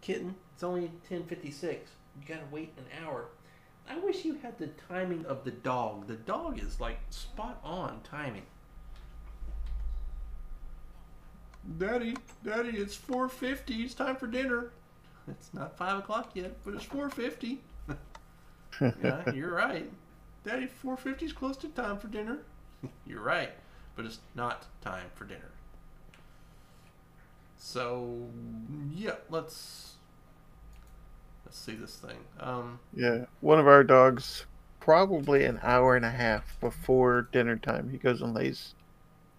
Kitten, it's only ten fifty six. You gotta wait an hour. I wish you had the timing of the dog. The dog is like spot on timing. Daddy, Daddy, it's four fifty. It's time for dinner. It's not five o'clock yet, but it's four fifty. yeah, you're right. Daddy, four fifty is close to time for dinner. you're right, but it's not time for dinner. So yeah, let's let's see this thing. Um,
Yeah, one of our dogs, probably an hour and a half before dinner time, he goes and lays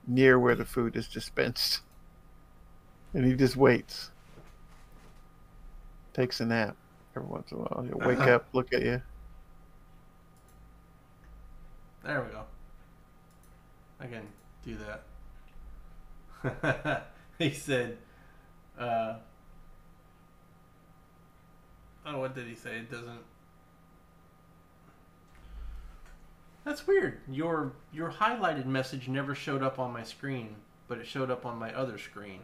near where the food is dispensed. And he just waits. Takes a nap every once in a while. He'll wake up, look at you.
there we go. I can do that. he said, uh, "Oh, what did he say? It doesn't." That's weird. Your your highlighted message never showed up on my screen, but it showed up on my other screen.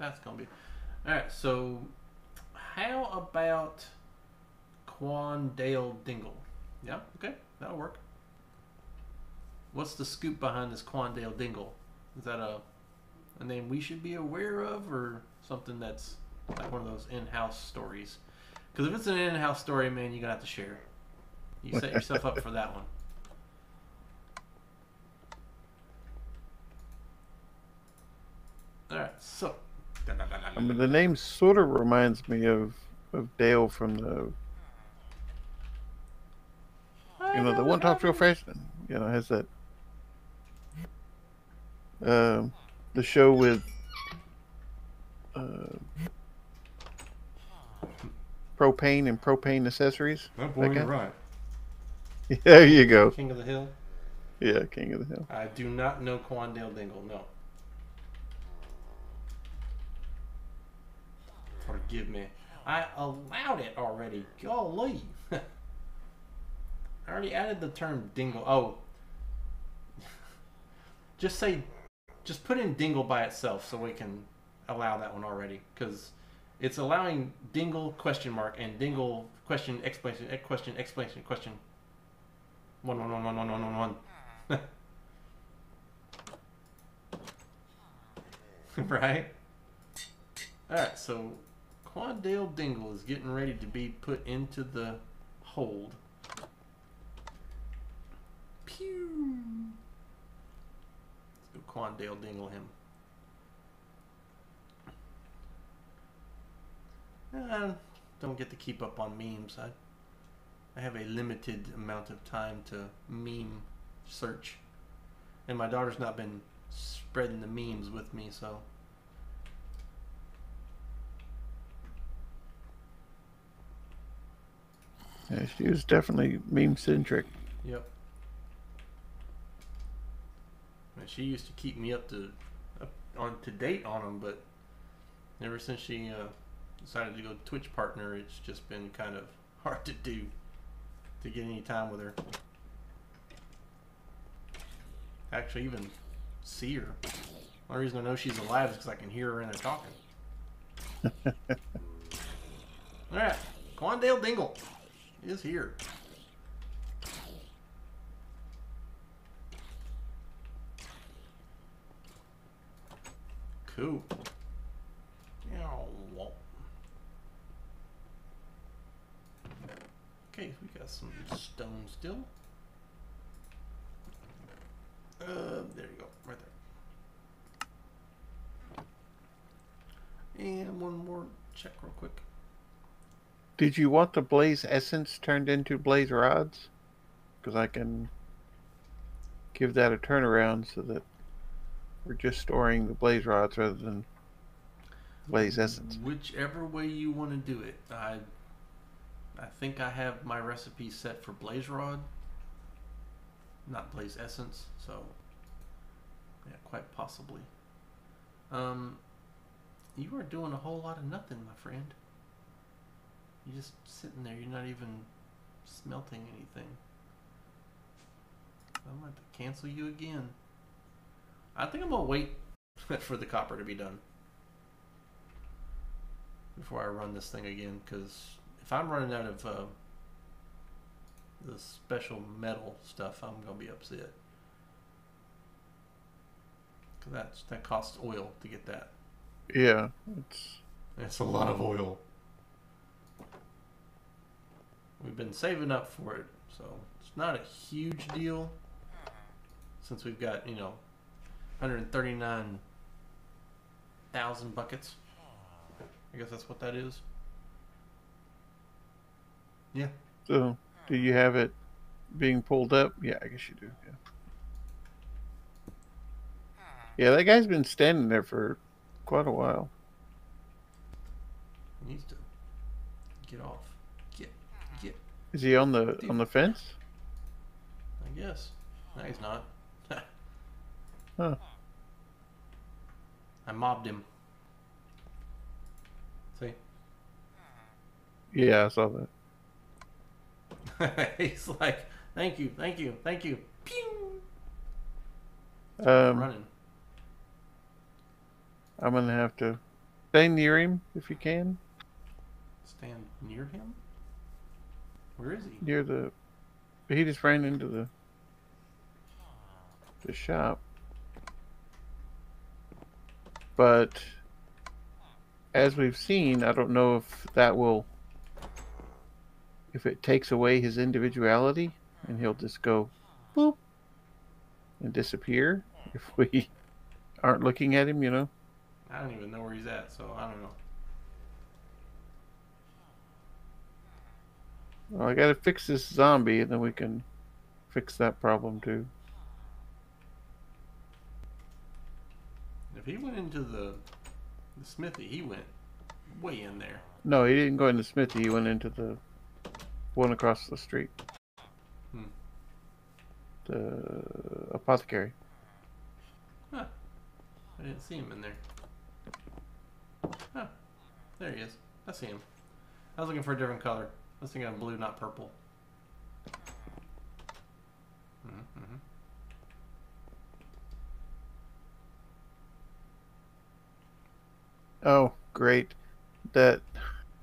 That's gonna be all right. So, how about Quandale Dingle? Yeah, okay, that'll work. What's the scoop behind this Quandale Dingle? Is that a a name we should be aware of, or something that's like one of those in-house stories? Because if it's an in-house story, man, you're gonna have to share. You set yourself up for that one. All right, so.
I mean, the name sort of reminds me of, of Dale from the, you know, the one talks real fast. You know, has that, um, the show with, uh, propane and propane accessories.
Oh
boy, you're
right.
there you go.
King of the Hill.
Yeah, King of the Hill.
I do not know Quandale Dingle. No. Forgive me. I allowed it already. Golly. I already added the term dingle. Oh. Just say, just put in dingle by itself so we can allow that one already. Because it's allowing dingle question mark and dingle question explanation eh, question explanation question. One one one one one one one one. right? Alright, so Quandale Dingle is getting ready to be put into the hold. Pew! Let's go Quandale Dingle him. I don't get to keep up on memes. I, I have a limited amount of time to meme search. And my daughter's not been spreading the memes with me, so.
Yeah, she was definitely meme centric.
Yep. And she used to keep me up to up on to date on them, but ever since she uh, decided to go Twitch partner, it's just been kind of hard to do to get any time with her. Actually, even see her. The only reason I know she's alive is because I can hear her in there talking. All right, Quandale Dingle is here. Cool. Okay, we got some stone still. Uh, there you go, right there. And one more check real quick.
Did you want the blaze essence turned into blaze rods? Because I can give that a turnaround so that we're just storing the blaze rods rather than blaze essence.
Whichever way you want to do it, I I think I have my recipe set for blaze rod, not blaze essence. So, yeah, quite possibly. Um, you are doing a whole lot of nothing, my friend. You're just sitting there. You're not even smelting anything. I'm going to cancel you again. I think I'm going to wait for the copper to be done before I run this thing again because if I'm running out of uh, the special metal stuff, I'm going to be upset. Cause that's that costs oil to get that.
Yeah, it's
That's a lot of oil. We've been saving up for it, so it's not a huge deal. Since we've got you know, 139,000 buckets. I guess that's what that is. Yeah.
so. Do you have it being pulled up? Yeah, I guess you do. Yeah. Yeah, that guy's been standing there for quite a while.
He needs to get off. Get, get.
Is he on the on the fence?
I guess. No, he's not.
Huh.
I mobbed him. See?
Yeah, I saw that.
he's like, thank you, thank you, thank you. Pew!
Um,
Running.
I'm gonna have to stay near him if you can,
Stand near him? Where is he?
near the. He just ran into the the shop. But as we've seen, I don't know if that will if it takes away his individuality and he'll just go boop and disappear if we aren't looking at him, you know.
I don't even know where he's at, so I don't know.
Well, I gotta fix this zombie and then we can fix that problem too.
If he went into the, the smithy, he went way in there.
No, he didn't go into the Smithy. He went into the one across the street.
Hmm.
The apothecary. Huh.
I didn't see him in there. Oh, there he is. I see him. I was looking for a different color. I was thinking of blue, not purple. Mm-hmm.
Oh, great! That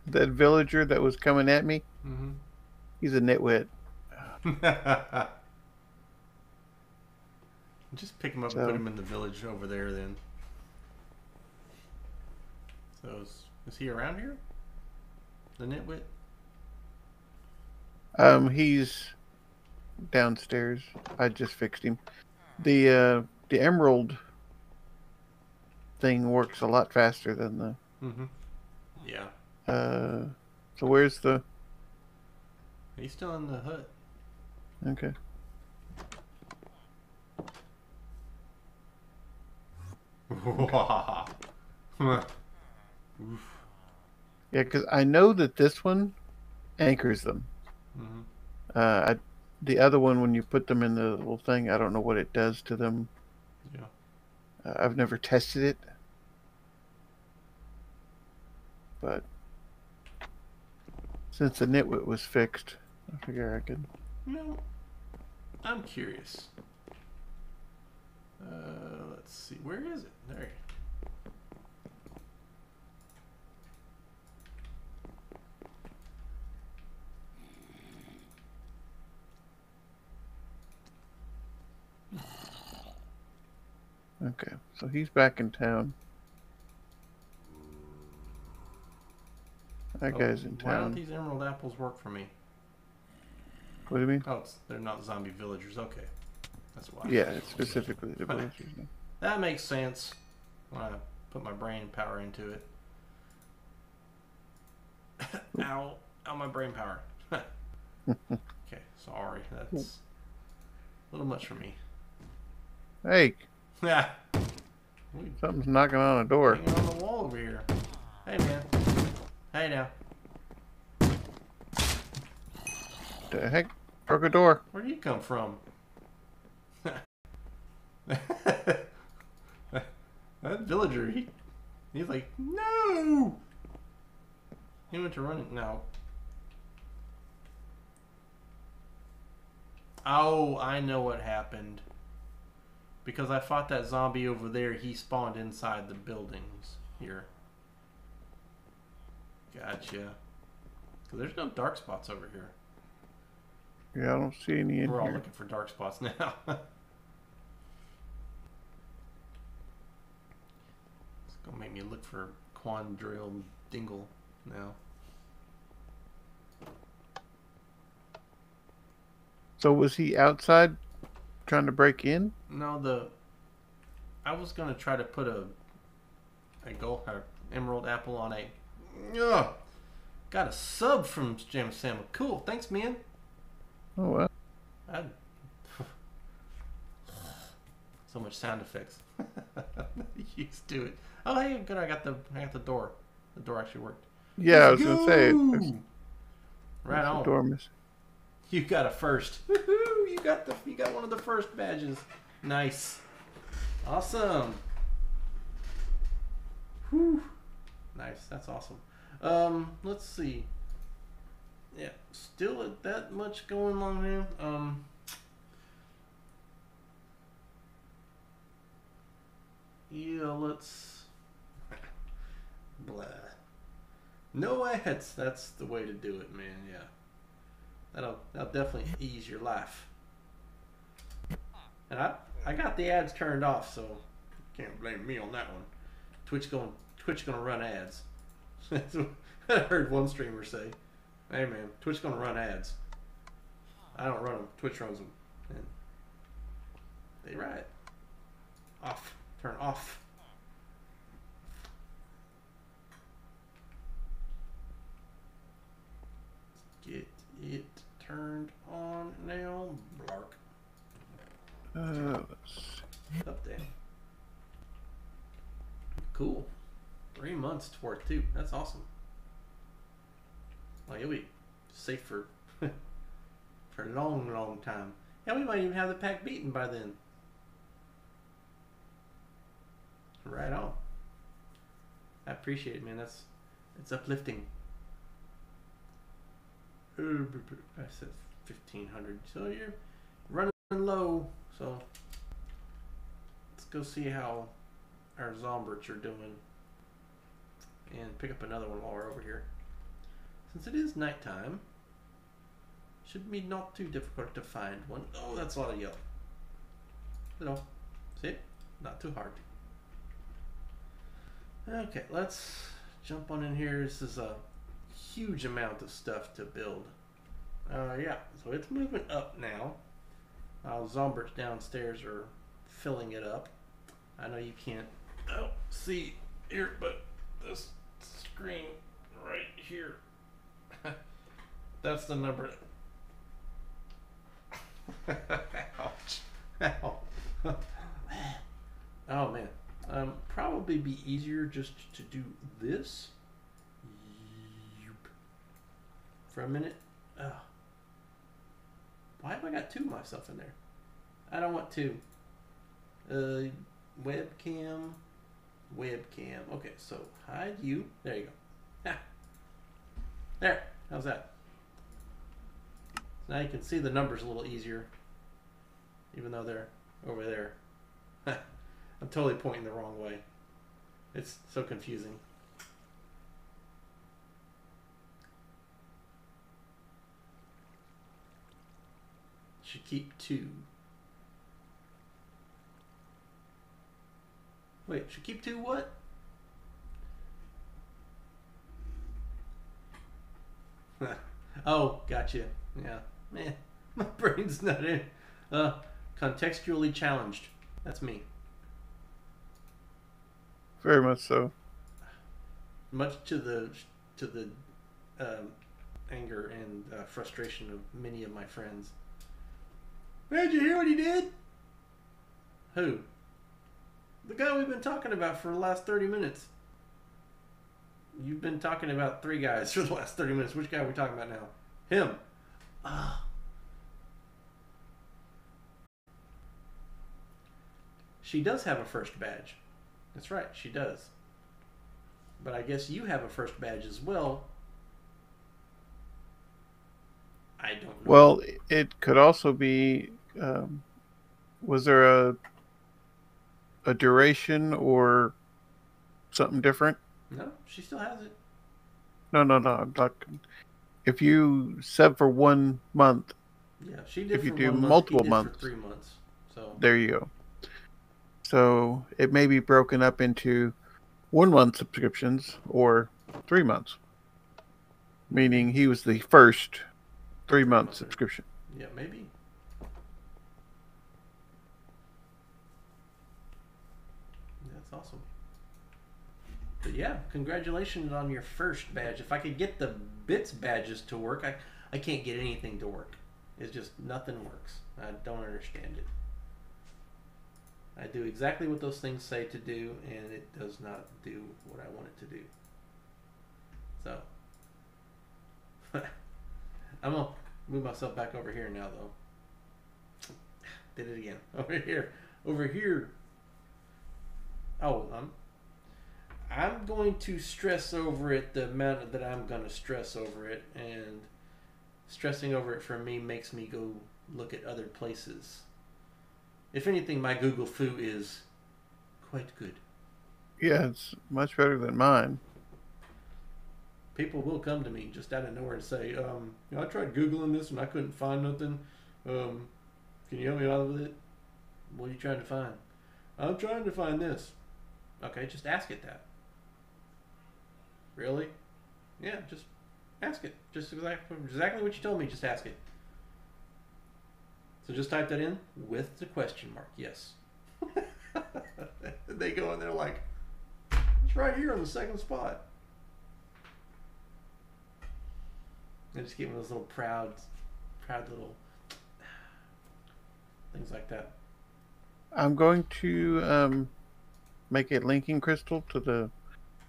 that villager that was coming at me.
Mm-hmm.
He's a nitwit.
Just pick him up
So-
and put him in the village over there then. So is, is he around here? The nitwit?
Um, he's downstairs. I just fixed him. The uh, the emerald thing works a lot faster than the.
Mm-hmm. Yeah.
Uh, so where's the?
He's still in the hut.
Okay.
Oof.
Yeah, because I know that this one anchors them.
Hmm
Uh, I, the other one, when you put them in the little thing, I don't know what it does to them.
Yeah.
Uh, I've never tested it, but since the nitwit was fixed, I figure I could.
No. I'm curious. Uh, let's see. Where is it? There.
Okay, so he's back in town. That
Oh,
guy's in town.
Why don't these emerald apples work for me?
What do you mean?
Oh, it's, they're not zombie villagers. Okay. That's why.
Yeah, it's specifically the villagers.
That makes sense when I put my brain power into it. Ow. Ow, my brain power. okay, sorry. That's a little much for me.
Hey,
Yeah.
Something's knocking on a door.
hanging on the wall over here. Hey, man. Hey, now.
The heck? Broke a door.
Where do you come from? that villager, he, he's like, no! He went to run it now. Oh, I know what happened. Because I fought that zombie over there, he spawned inside the buildings here. Gotcha. There's no dark spots over here.
Yeah, I don't see any in
We're all
here.
looking for dark spots now. it's gonna make me look for Quandrill Dingle now.
So was he outside trying to break in?
No, the I was gonna try to put a a gold or emerald apple on a. Ugh, got a sub from Jam Sam. Cool, thanks, man.
Oh well.
I, so much sound effects. Used to it. Oh, hey, good. I got the I got the door. The door actually worked.
Yeah, I was
Let's
gonna say.
Right on.
door missing.
You got a first. Got the you got one of the first badges. Nice. Awesome. Whew. Nice. That's awesome. Um, let's see. Yeah, still at that much going on here. Um. Yeah, let's. Blah. No ads. That's the way to do it, man. Yeah. That'll that'll definitely ease your life. And I I got the ads turned off, so can't blame me on that one. Twitch going Twitch gonna run ads. That's what I heard one streamer say. Hey man, Twitch gonna run ads. I don't run them. Twitch runs them. And they right. Off. Turn off. Get it turned on now. Blark.
Uh,
Up there. Cool. Three months worth too. That's awesome. Like you'll be safe for for a long, long time. Yeah, we might even have the pack beaten by then. Right on. I appreciate it, man. That's it's uplifting. I said fifteen hundred. So you're running low. So let's go see how our Zomberts are doing. And pick up another one while we're over here. Since it is nighttime, should be not too difficult to find one. Oh, that's a lot of yellow. No. See? Not too hard. Okay, let's jump on in here. This is a huge amount of stuff to build. Uh, yeah, so it's moving up now. Our Zomberts downstairs are filling it up. I know you can't oh, see here, but this screen right here. That's the number. Ouch. Ow. oh man. Um, probably be easier just to do this. For a minute. Oh. Why have I got two of myself in there? I don't want two. Uh, webcam, webcam. Okay, so hide you. There you go. Ha. There. How's that? Now you can see the numbers a little easier, even though they're over there. I'm totally pointing the wrong way. It's so confusing. Should keep two. Wait, should keep two what? oh, gotcha. Yeah. Man, my brain's not in. Uh, contextually challenged. That's me.
very much so.
Much to the to the um, anger and uh, frustration of many of my friends. Did you hear what he did? Who? The guy we've been talking about for the last 30 minutes. You've been talking about three guys for the last 30 minutes. Which guy are we talking about now? Him. Ah. She does have a first badge. That's right, she does. But I guess you have a first badge as well. I don't know.
Well, it could also be. Um, was there a a duration or something different?
no, she still has it.
No, no, no. I'm talking. If you sub for one month,
Yeah, she did.
If you do
month,
multiple months.
three months. So
there you go. So it may be broken up into one month subscriptions or three months. Meaning he was the first three month subscription.
yeah, maybe. That's awesome. But yeah, congratulations on your first badge. If I could get the bits badges to work, I I can't get anything to work. It's just nothing works. I don't understand it. I do exactly what those things say to do, and it does not do what I want it to do. So, I'm gonna move myself back over here now, though. Did it again. Over here. Over here. Oh, I'm. I'm going to stress over it the amount that I'm going to stress over it, and stressing over it for me makes me go look at other places. If anything, my Google Foo is quite good.
Yeah, it's much better than mine.
People will come to me just out of nowhere and say, um, you know, I tried Googling this and I couldn't find nothing. Um, can you help me out with it? What are you trying to find? I'm trying to find this. Okay, just ask it that. Really? Yeah, just ask it. Just exactly, exactly what you told me. Just ask it. So just type that in with the question mark. Yes. they go in there like, it's right here on the second spot. They just give them those little proud, proud little things like that.
I'm going to um, make a linking crystal to the,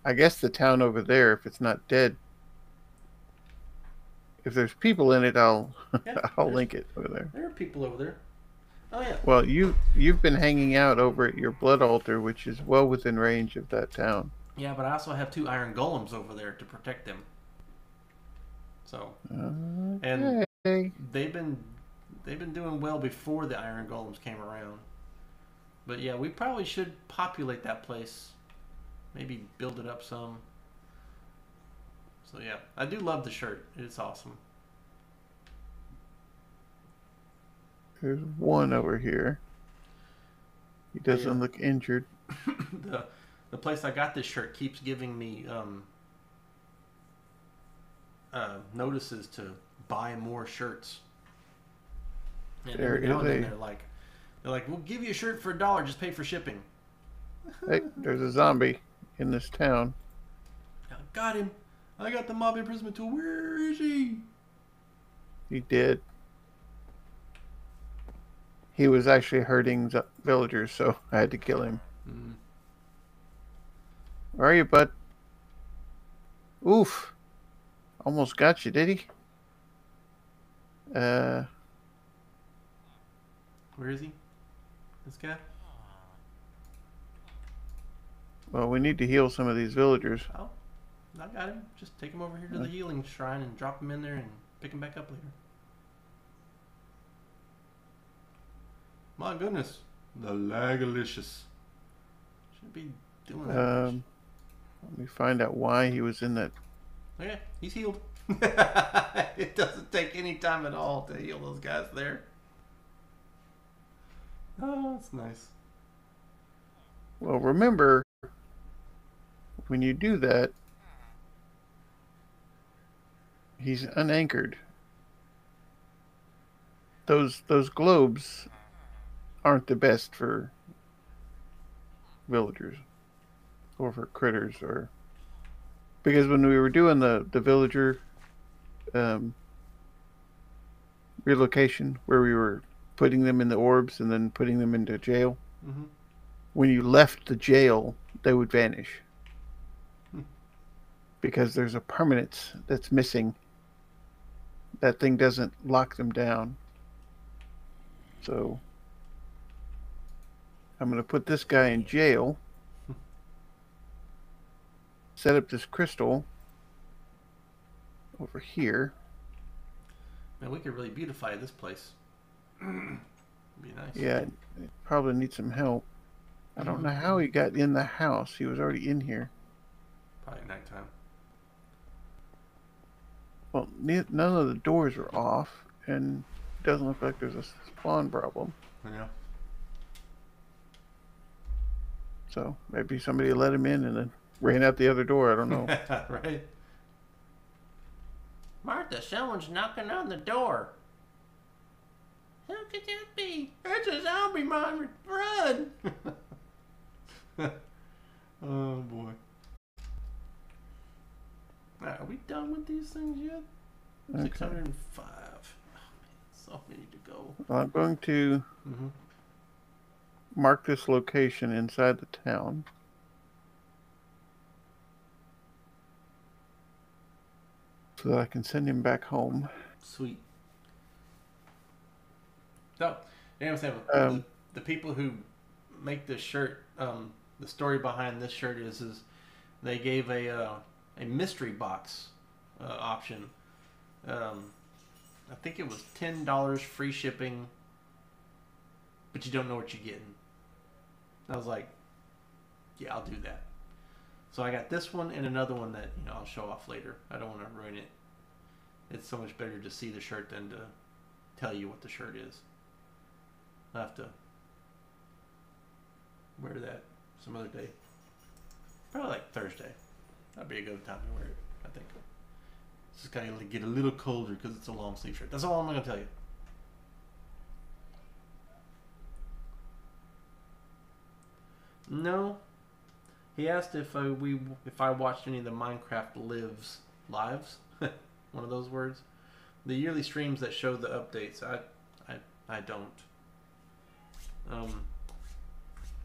I guess the town over there. If it's not dead, if there's people in it, I'll
Yeah,
I'll link it over there.
There are people over there. Oh yeah.
Well, you you've been hanging out over at your blood altar, which is well within range of that town.
Yeah, but I also have two iron golems over there to protect them. So And- they've been they've been doing well before the iron golems came around. But yeah, we probably should populate that place. Maybe build it up some. So yeah, I do love the shirt. It's awesome.
There's one over here. He doesn't
Yeah.
look injured.
the the place I got this shirt keeps giving me um, uh, notices to buy more shirts. And
There
every now and then
a-
they're like, they're like, we'll give you a shirt for a dollar, just pay for shipping.
Hey, there's a zombie in this town.
I got him. I got the mob imprisonment tool. Where is he?
He did. He was actually hurting z- villagers, so I had to kill him.
Mm,
Where are you, bud? Oof. Almost got you, did he? Uh,
where is he? This guy?
well, we need to heal some of these villagers.
Oh, I got him. Just take him over here to the healing shrine and drop him in there and pick him back up later. My goodness, the lagalicious. Should be doing that.
Um, let me find out why he was in that.
Okay, he's healed. it doesn't take any time at all to heal those guys there. Oh, that's nice.
Well, remember, when you do that, he's unanchored. Those those globes aren't the best for villagers or for critters or because when we were doing the the villager um, relocation where we were putting them in the orbs and then putting them into jail
hmm
when you left the jail, they would vanish.
Hmm.
Because there's a permanence that's missing that thing doesn't lock them down. So I'm going to put this guy in jail. Set up this crystal over here.
Man, we could really beautify this place. Be nice.
Yeah, probably needs some help. I don't mm-hmm. know how he got in the house. He was already in here.
Probably nighttime.
Well, ne- none of the doors are off, and it doesn't look like there's a spawn problem.
Yeah.
So maybe somebody let him in and then ran out the other door. I don't know.
right? Martha, someone's knocking on the door. Who could that be? It's a zombie man. Run! oh boy. Alright, are we done with these things yet?
Okay.
605. Oh, man, so many to go.
Well, I'm going to
hmm
mark this location inside the town. So that I can send him back home.
Sweet. So, anyways, have
Um,
the, the people who make this shirt, um, the story behind this shirt is is they gave a uh, a mystery box uh, option. Um, I think it was ten dollars free shipping, but you don't know what you're getting. I was like, yeah, I'll do that. So I got this one and another one that you know I'll show off later. I don't want to ruin it. It's so much better to see the shirt than to tell you what the shirt is. I'll have to wear that some other day. Probably like Thursday. That'd be a good time to wear it, I think. It's just gotta get a little colder because it's a long sleeve shirt. That's all I'm gonna tell you. No. He asked if I, we if I watched any of the Minecraft lives lives, one of those words, the yearly streams that show the updates. I I I don't. Um,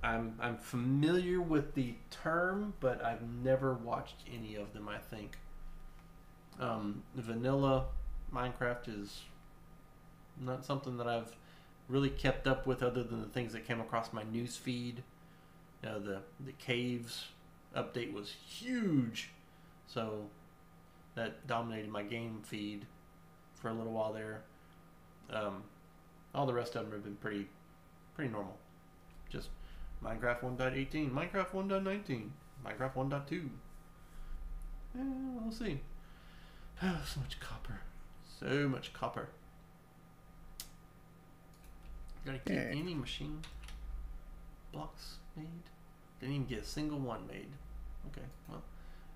I'm I'm familiar with the term, but I've never watched any of them. I think. Um, vanilla Minecraft is not something that I've really kept up with, other than the things that came across my news feed. You know, the the caves update was huge, so that dominated my game feed for a little while there. Um, all the rest of them have been pretty pretty normal. Just Minecraft 1.18, Minecraft 1.19, Minecraft 1.2. Yeah, we'll see. Oh, so much copper. So much copper. Gotta get
Yeah.
any machine blocks made. Didn't even get a single one made. Okay, well,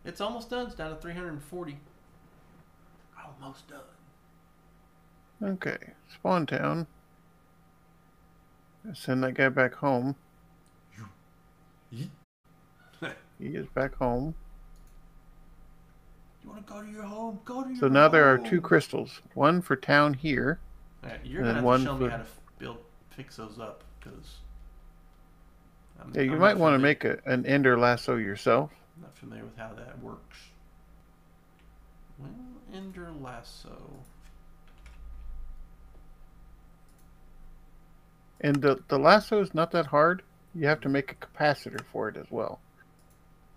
it's almost done. It's down to 340. Almost done.
Okay, Spawn Town. Send that guy back home. He is back home.
You want to go to your home? Go to your
So now there are two crystals. One for town here.
Alright, you're
and
gonna have
one
to show me
for-
how to build, fix those up, because.
Yeah, you might want to make a, an ender lasso yourself.
I'm not familiar with how that works. Well, Ender Lasso.
And the, the lasso is not that hard. You have to make a capacitor for it as well,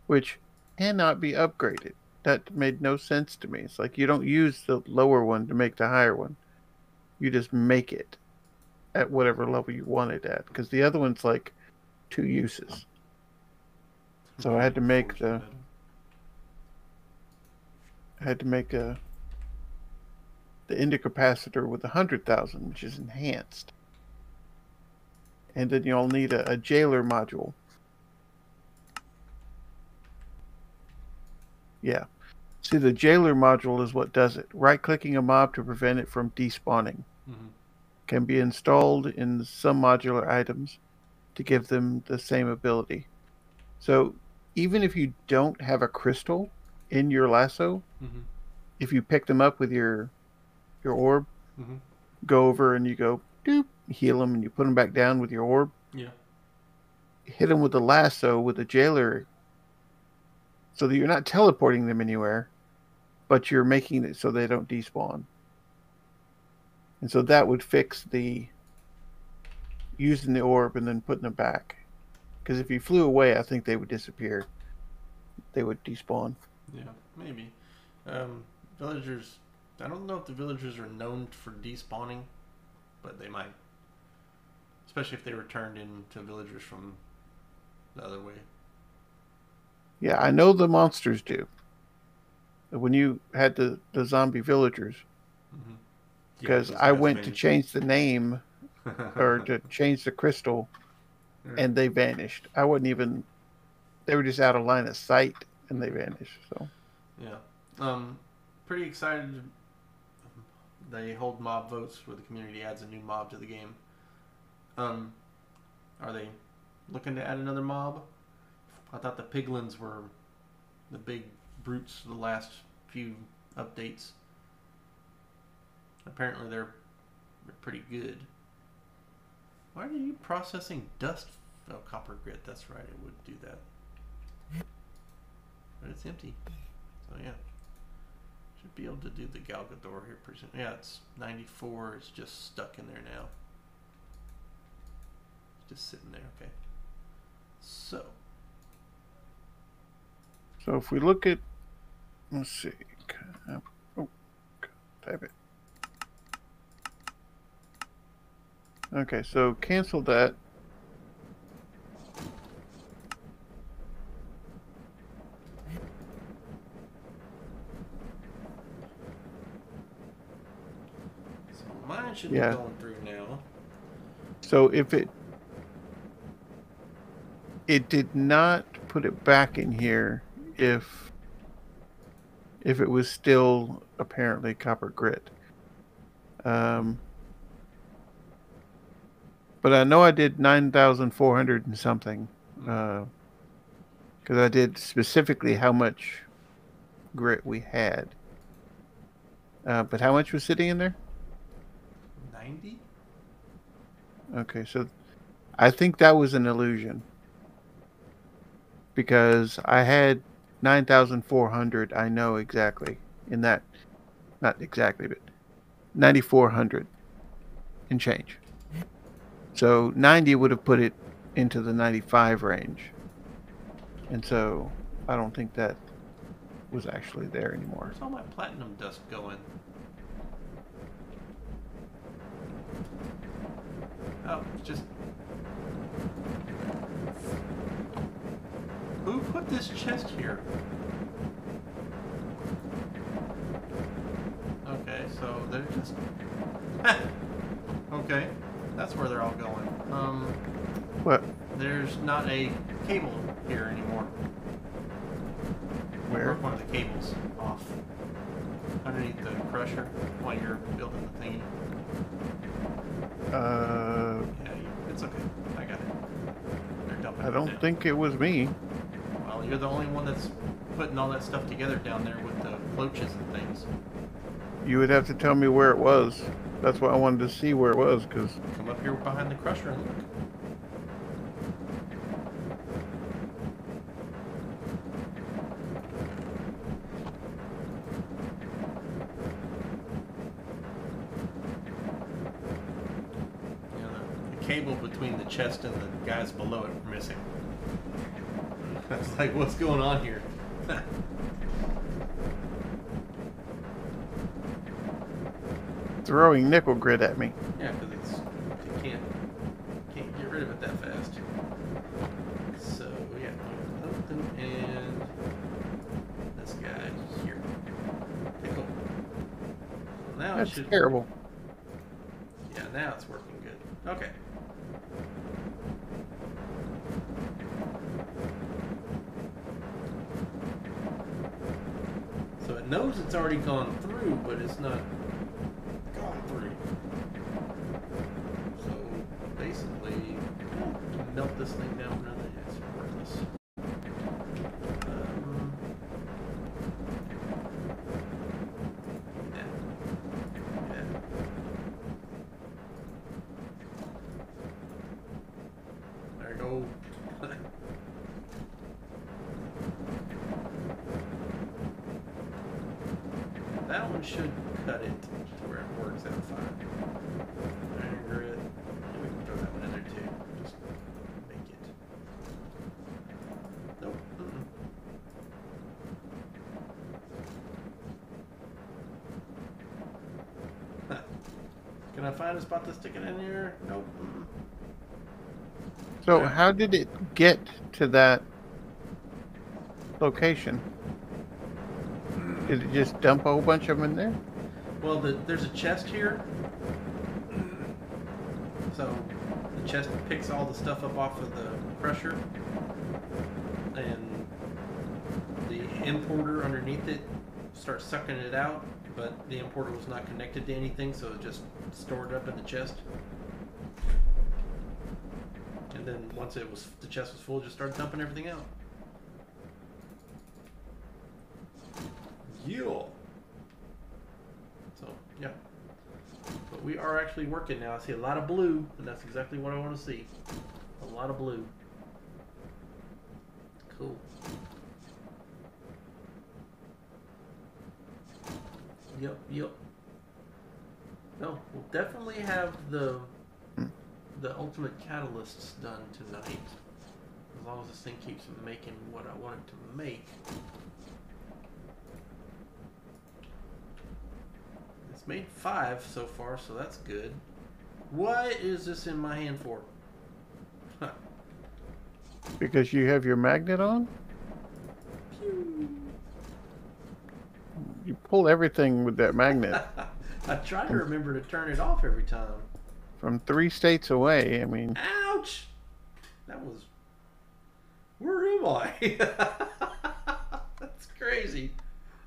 which cannot be upgraded. That made no sense to me. It's like you don't use the lower one to make the higher one. You just make it at whatever level you want it at. Because the other one's like two uses. So I had to make the- I had to make a the ender capacitor with a hundred thousand, which is enhanced. And then you'll need a, a jailer module. Yeah. See, the jailer module is what does it. Right clicking a mob to prevent it from despawning
Mhm.
can be installed in some modular items to give them the same ability. So, even if you don't have a crystal in your lasso,
Mhm.
if you pick them up with your your orb,
Mhm.
go over and you go doop, heal them, and you put them back down with your orb.
Yeah.
Hit them with the lasso with the jailer, so that you're not teleporting them anywhere, but you're making it so they don't despawn. And so that would fix the using the orb and then putting them back. Because if you flew away, I think they would disappear. They would despawn.
Yeah, maybe. Um, villagers. I don't know if the villagers are known for despawning, but they might. Especially if they were turned into villagers from the other way.
Yeah, I know the monsters do. When you had the, the zombie villagers,
Mm-hmm.
because I went to change the name or to change the crystal,
Yeah.
and they vanished. I wasn't even. They were just out of line of sight, and they vanished. So
Yeah. Um, pretty excited. They hold mob votes where the community adds a new mob to the game. Um, are they looking to add another mob? I thought the piglins were the big brutes the last few updates. Apparently they're, pretty good. Why are you processing dust? Oh, copper grit. That's right. It would do that. But it's empty. So yeah. Should be able to do the Galgador here soon. Yeah, it's 94. It's just stuck in there now. Just sitting there. Okay. So,
so if we look at, let's see. uh, Oh, type it. Okay, so cancel that.
so mine should
Yeah.
be going through now.
So if it it did not put it back in here if if it was still apparently copper grit. Um, but I know I did nine thousand four hundred and something because I did specifically how much grit we had. Uh, but how much was sitting in there?
90?
Okay, so I think that was an illusion because I had 9,400. I know exactly in that, not exactly, but 9,400 and change. So 90 would have put it into the 95 range. And so I don't think that was actually there anymore.
Where's all my platinum dust going? Oh, just. Who put this chest here? Okay, so they're just. okay, that's where they're all going. Um,
What?
there's not a cable here anymore.
Where?
broke one of the cables off underneath the crusher while you're building the thingy.
Uh,
Yeah, it's okay. I got it. They're dumping
I don't think it was me.
You're the only one that's putting all that stuff together down there with the cloches and things.
You would have to tell me where it was. That's why I wanted to see where it was, because
Come up here behind the crusher and look. You know, the, the cable between the chest and the guys below it are missing. That's like, what's going on here?
throwing nickel grit at me.
Yeah, because it's you can't can't get rid of it that fast. So yeah, Elton and this guy here. Pickle. So now
That's
it should.
terrible.
Yeah, now it's working good. Okay. So it knows it's already gone through, but it's not gone through. So basically, eh, melt this thing down. Really, it's worthless. Um, yeah. Yeah. There you go. that one should cut it to where it works out fine. Iron grit. And we can throw that one in there too. Just make it. Nope. Mm-mm. Huh. Can I find a spot to stick it in here? Nope.
So how did it get to that location? Did it just dump a whole bunch of them in there?
Well, the, there's a chest here. So the chest picks all the stuff up off of the crusher, and the importer underneath it starts sucking it out. But the importer was not connected to anything, so it just stored up in the chest. And then once it was the chest was full, it just started dumping everything out. Yeah. So yeah. But we are actually working now. I see a lot of blue, and that's exactly what I want to see. A lot of blue. Cool. Yep, yep. No, we'll definitely have the the ultimate catalysts done tonight. As long as this thing keeps making what I want it to make. It's made five so far, so that's good. What is this in my hand for? Huh.
Because you have your magnet on?
Pew.
You pull everything with that magnet
I try to remember to turn it off every time.
from three states away. I mean,
Ouch! That was. Where am I? that's crazy.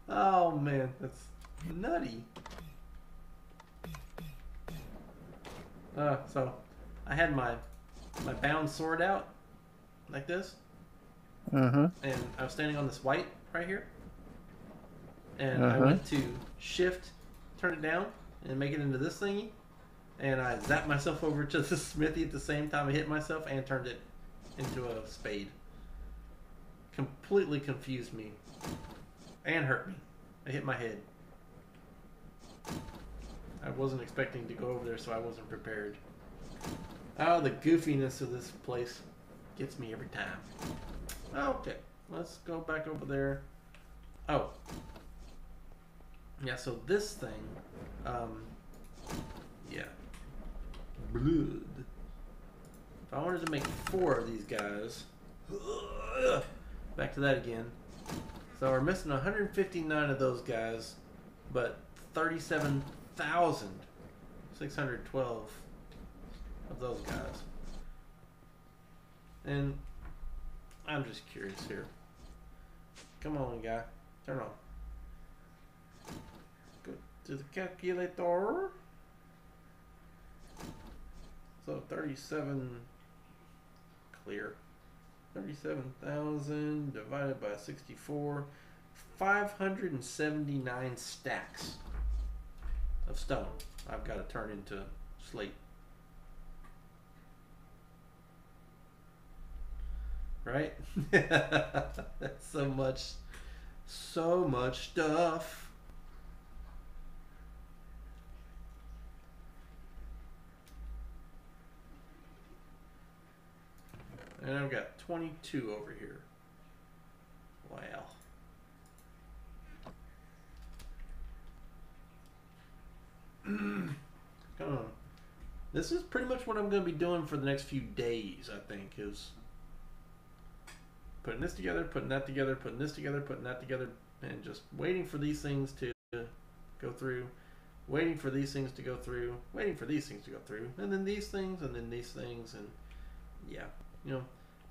Oh man, that's nutty. Uh, so I had my my bound sword out like this,
uh huh.
and I was standing on this white right here, and I
Uh-huh.
went to shift, turn it down, and make it into this thingy, and I zapped myself over to the smithy at the same time I hit myself and turned it into a spade. Completely confused me, and hurt me. I hit my head. I wasn't expecting to go over there, so I wasn't prepared. Oh, the goofiness of this place gets me every time. Okay, let's go back over there. Oh. Yeah, so this thing, um, yeah. Blood. If I wanted to make four of these guys, back to that again. So we're missing 159 of those guys, but 37,612 of those guys. And I'm just curious here. Come on, guy. Turn on. To the calculator. So 37 clear. 37,000 divided by 64. 579 stacks of stone I've got to turn into slate. Right? That's so much, so much stuff. And I've got 22 over here. Wow. Come on. This is pretty much what I'm going to be doing for the next few days, I think, is putting this together, putting that together, putting this together, putting that together, and just waiting for these things to go through, waiting for these things to go through, waiting for these things to go through, and then these things, and then these things, and yeah, you know,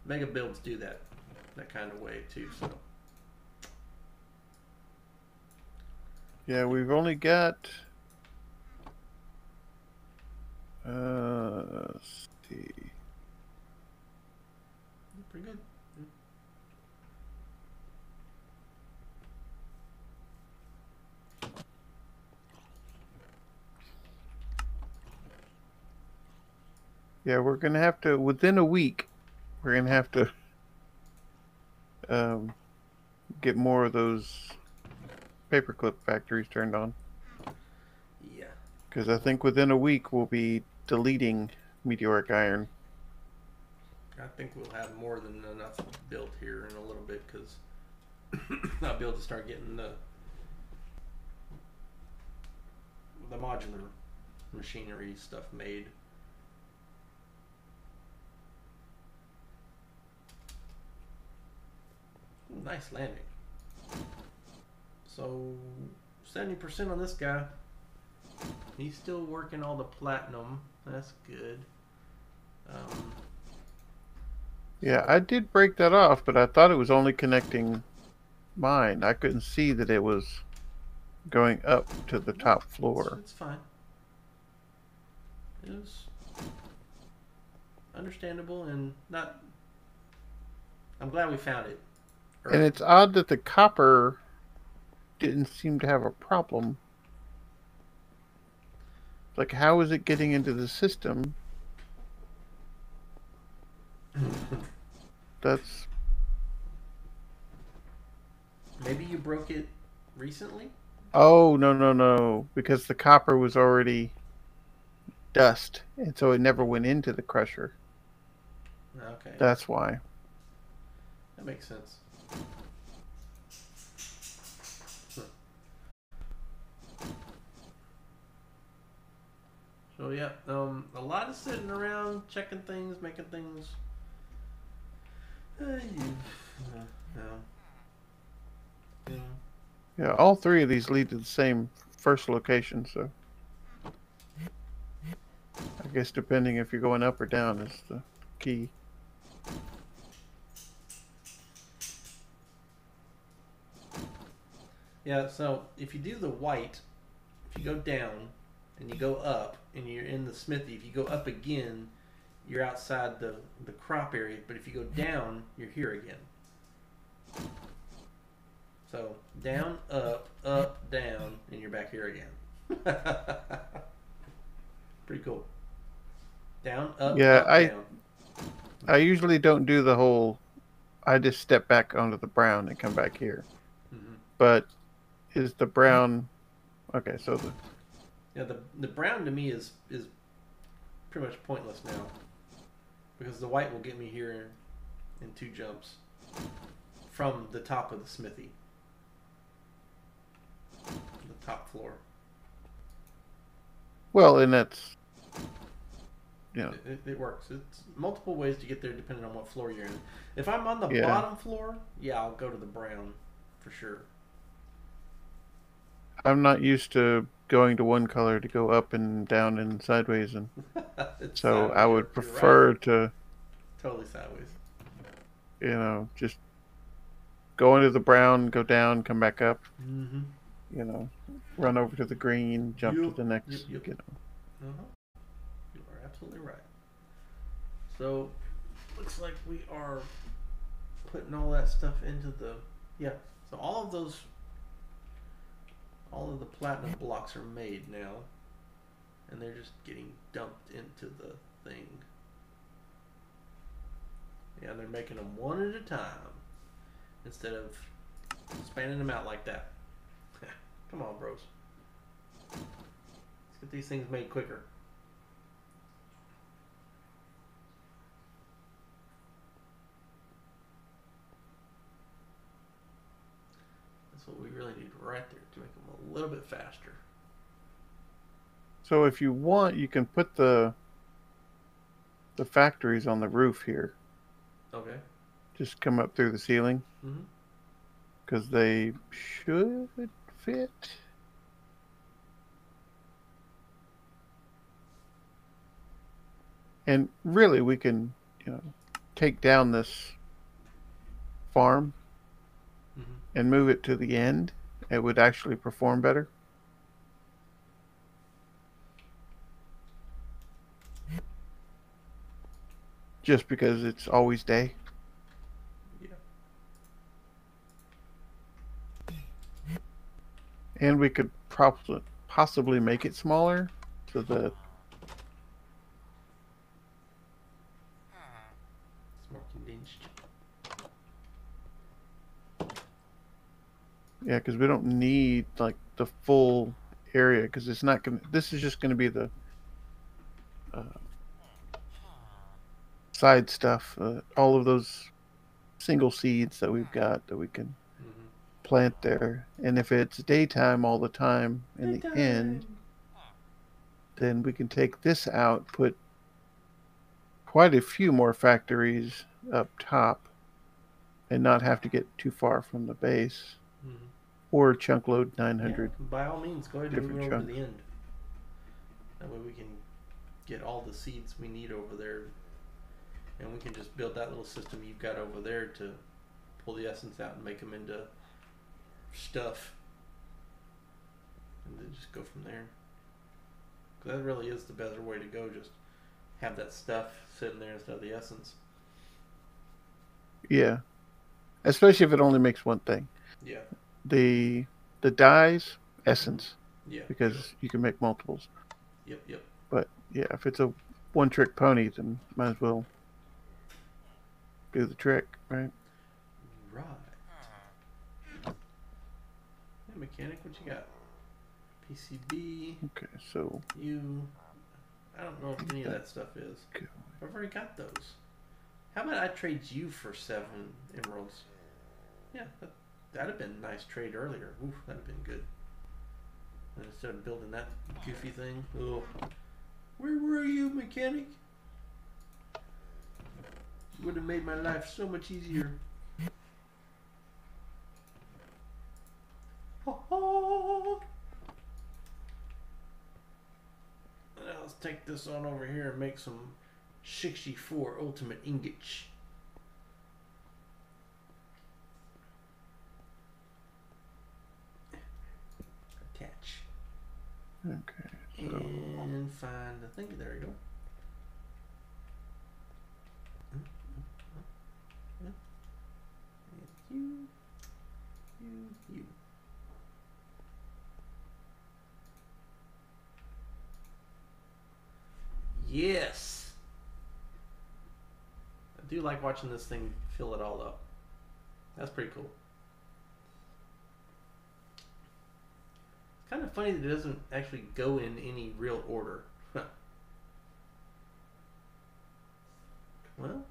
mega builds do that, that kind of way too. So
Yeah, we've only got. Uh, let's see.
pretty good.
Yeah, we're gonna have to within a week. We're gonna have to um, get more of those paperclip factories turned on. Yeah. Because I think within a week we'll be deleting meteoric iron.
I think we'll have more than enough built here in a little bit because I'll be able to start getting the the modular machinery stuff made. Nice landing. So seventy percent on this guy. He's still working all the platinum. That's good. Um,
Yeah, I did break that off, but I thought it was only connecting mine. I couldn't see that it was going up to the top
It's,
floor.
it's fine. It was understandable and not. I'm glad we found it.
And it's odd that the copper didn't seem to have a problem. Like, how is it getting into the system? That's
Maybe you broke it recently.
oh no no no because the copper was already dust and so it never went into the crusher.
Okay,
That's why.
that makes sense. Huh. So yeah, um, a lot of sitting around, checking things, making things. Uh, you, no. Know,
Yeah, all three of these lead to the same first location, so I guess depending if you're going up or down is the key.
Yeah, so if you do the white, if you go down and you go up and you're in the smithy, if you go up again, you're outside the, the crop area. But if you go down, you're here again. So down, up, up, down, and you're back here again. Pretty cool. Down, up,
Yeah,
up,
I-
down.
I usually don't do the whole I just step back onto the brown and come back here.
Mhm.
But is the brown okay, so the
Yeah, the the brown to me is is pretty much pointless now because the white will get me here in two jumps from the top of the smithy, the top floor.
well and that's know
It, it, it works. It's multiple ways to get there depending on what floor you're in. If I'm on the
Yeah.
bottom floor, yeah, I'll go to the brown for sure.
I'm not used to going to one color to go up and down and sideways and so I would prefer
right.
to
totally sideways.
you know just go into the brown, go down, come back up,
Mm-hmm.
you know, run over to the green, jump
Yep,
to the next,
yep, yep.
you know.
Uh-huh. You are absolutely right. So, looks like we are putting all that stuff into the yeah. So all of those, all of the platinum blocks are made now, and they're just getting dumped into the thing. Yeah, they're making them one at a time instead of spanning them out like that. Come on, bros. Let's get these things made quicker. That's what we really need right there to make them a little bit faster.
So if you want, you can put the the factories on the roof here.
Okay.
Just come up through the ceiling
Mm-hmm.
because they should fit. And really, we can, you know, take down this farm
Mm-hmm.
and move it to the end. It would actually perform better. Just because it's always day.
Yeah.
And we could probably possibly make it smaller so that
It's more condensed.
Yeah, because we don't need like the full area because it's not going. to This is just going to be the uh, side stuff. Uh, all of those single seeds that we've got that we can
Mhm.
plant there. And if it's daytime all the time in the end, then we can take this out, put quite a few more factories up top, and not have to get too far from the base.
Mhm.
Or chunk load 900.
Yeah, by all means, go ahead and move over to the end. That way we can get all the seeds we need over there, and we can just build that little system you've got over there to pull the essence out and make them into stuff, and then just go from there. 'Cause that really is the better way to go. Just have that stuff sitting there instead of the essence.
Yeah. Especially if it only makes one thing.
Yeah,
The the dyes essence
yeah.
because you can make multiples.
Yep, yep.
But yeah, if it's a one trick pony, then might as well do the trick, right?
Right. Hey, mechanic, what you got? PCB.
Okay, so
You. I don't know if any of that stuff is. I've already got those. How about I trade you for seven emeralds? Yeah, that, that'd have been a nice trade earlier. Oof, that'd have been good. And instead of building that goofy thing. Oh. Where were you, mechanic? Would have made my life so much easier. Let's take this on over here and make some 64 ultimate ingots.
Okay, so
And find the thing. There you go. You, you, you. Yes. I do like watching this thing fill it all up. That's pretty cool. Kind of funny that it doesn't actually go in any real order. well,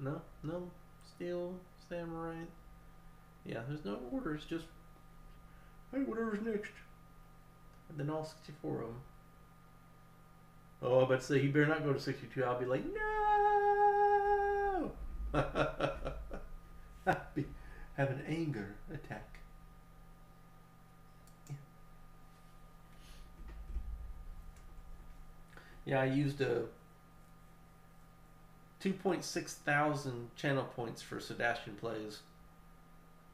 no, no, steel, samurai. Yeah, there's no order. It's just, hey, whatever's next. And then all 64 of them. Oh, but say he better not go to 62. I'll be like, no! Have an anger attack. Yeah, I used a 2.6 thousand channel points for Sebastian Plays.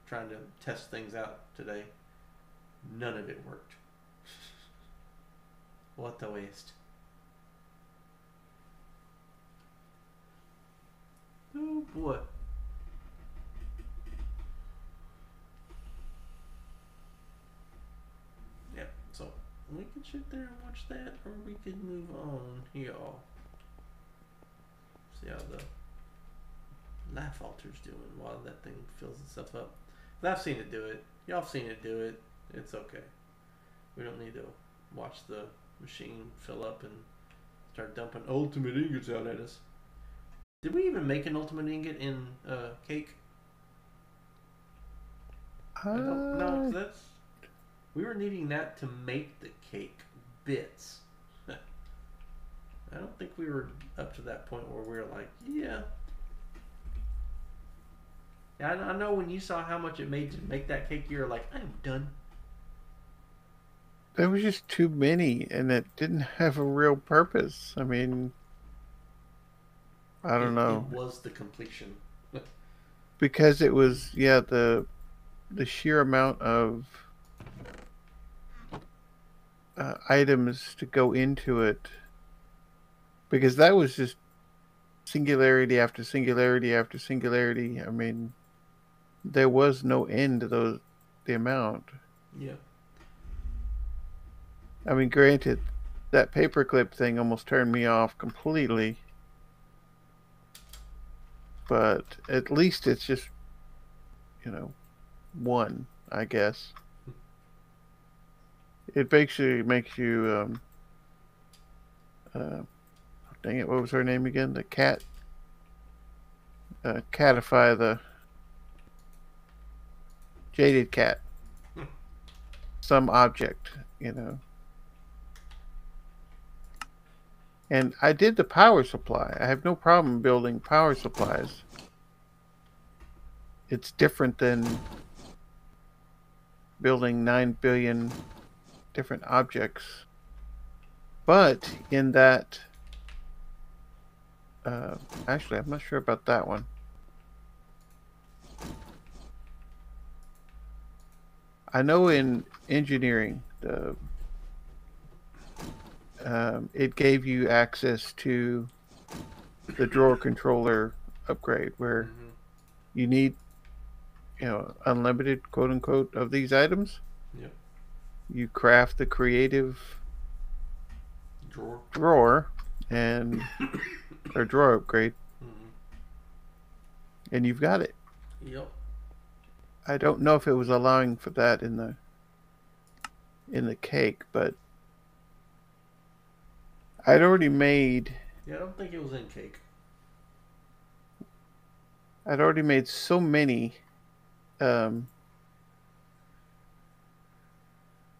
Trying to test things out today. None of it worked. what the waste. Oh boy. Yeah, so we could sit there and watch that, or we could move on here. See how the life altar's doing while that thing fills itself up. But I've seen it do it. Y'all seen it do it. It's okay. We don't need to watch the machine fill up and start dumping ultimate ingots out at us. Did we even make an ultimate ingot in uh, cake? I don't know. 'cause
uh,
That's we were needing that to make the cake bits. I don't think we were up to that point where we were like, yeah. Yeah, I, I know when you saw how much it made to make that cake, you were like, I'm done.
there was just too many, and it didn't have a real purpose. I mean, I don't
It-
know
It was the completion.
because it was yeah the the sheer amount of uh, items to go into it because that was just singularity after singularity after singularity. I mean, there was no end to those the amount.
Yeah.
I mean, granted, that paperclip thing almost turned me off completely. But at least it's just, you know, one, I guess. It basically makes you um uh dang it what was her name again? The cat uh catify the jaded cat. Some object you know. And i did the power supply. I have no problem building power supplies. It's different than building 9 billion different objects. But in that, uh, actually, I'm not sure about that one. I know in engineering, the um, it gave you access to the drawer controller upgrade, where
Mhm.
you need, you know, unlimited quote unquote of these items.
Yep.
You craft the creative
Drawer.
drawer and or drawer upgrade,
Mhm.
and you've got it.
Yep.
I don't know if it was allowing for that in the in the cake, but I'd already made
Yeah, I don't think it was in cake.
I'd already made so many um,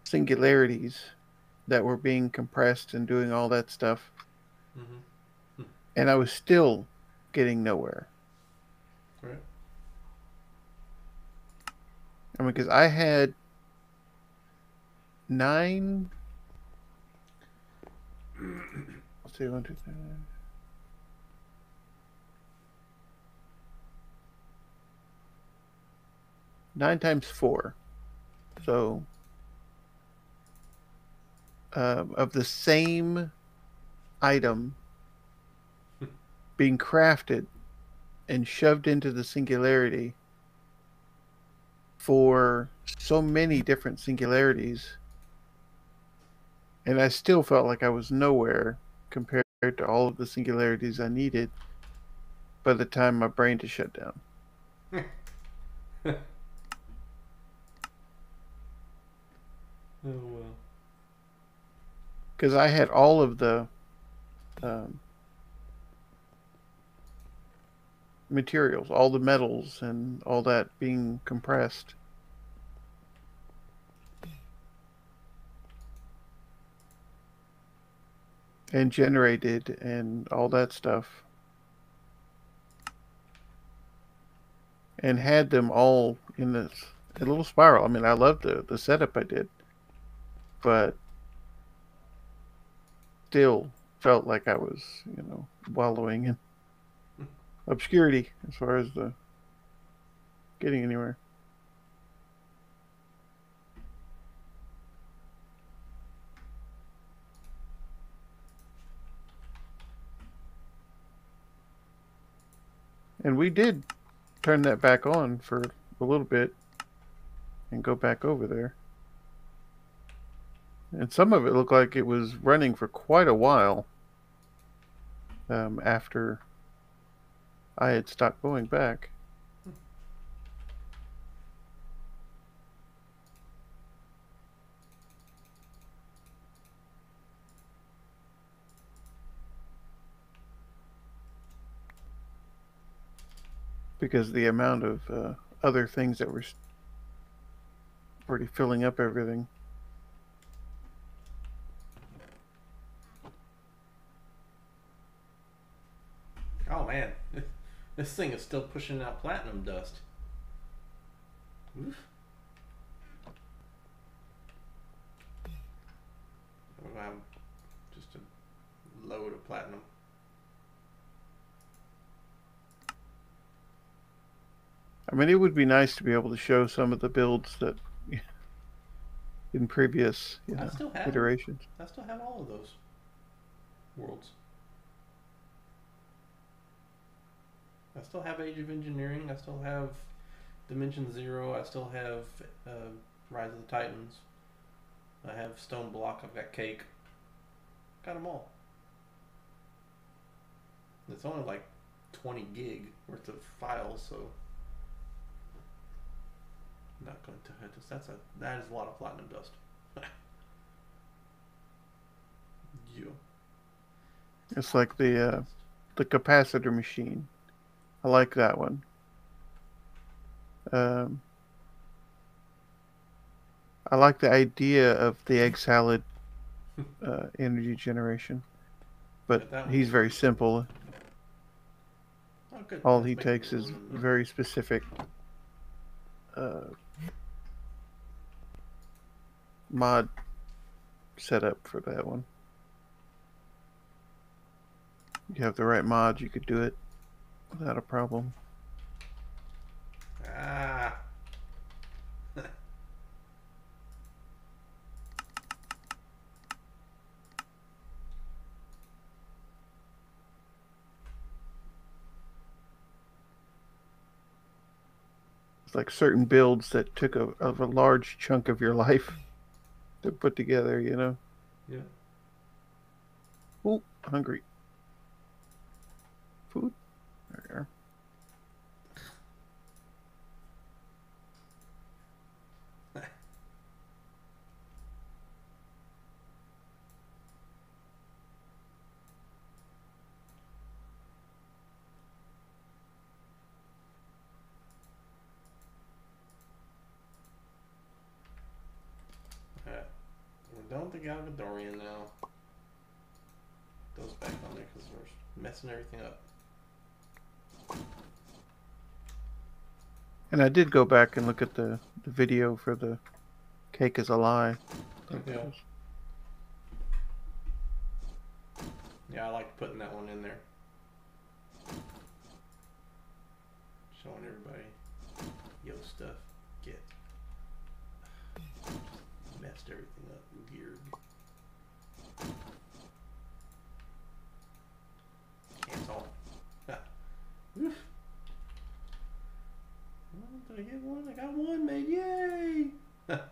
singularities that were being compressed and doing all that stuff,
Mm-hmm.
and I was still getting nowhere.
Right.
I mean, because I had nine. Let's see, one, two, three. Nine times four. So, um, of the same item being crafted and shoved into the singularity for so many different singularities and I still felt like I was nowhere compared to all of the singularities I needed by the time my brain just shut down.
Oh well.
Because I had all of the um, materials, all the metals, and all that being compressed. And generated and all that stuff. And had them all in this a little spiral. I mean, I loved the, the setup I did. But still felt like I was, you know, wallowing in obscurity as far as the getting anywhere. And we did turn that back on for a little bit and go back over there. And some of it looked like it was running for quite a while um, after I had stopped going back. Because the amount of uh, other things that were already filling up everything.
Oh man, this thing is still pushing out platinum dust. Oof. Wow, just a load of platinum.
I mean, it would be nice to be able to show some of the builds that in previous you
I
know,
still have.
iterations.
I still have all of those worlds. I still have Age of Engineering. I still have Dimension Zero. I still have uh, Rise of the Titans. I have Stone Block. I've got Cake. Got them all. It's only like 20 gig worth of files, so I'm not going to hurt this. That's a that is a lot of platinum dust. you.
It's like the uh, the capacitor machine. I like that one. Um, I like the idea of the egg salad uh, energy generation, but
one-
he's very simple.
Oh.
All he
make
takes is very specific uh, mod setup for that one. You have the right mod, you could do it without a problem.
Ah.
It's like certain builds that took a, of a large chunk of your life to put together, you know?
yeah.
Ooh, hungry. There.
We're uh, done with the Galgadorian now. Those back on there because we're messing everything up.
And I did go back and look at the, the video for the cake is a lie.
Yeah. Yeah, I liked putting that one in there. Showing everybody. Yo, stuff. Get. Messed everything up. Weird. Cancel. Ah. Oof. Oh, I get one? I got one made. Yay! Let's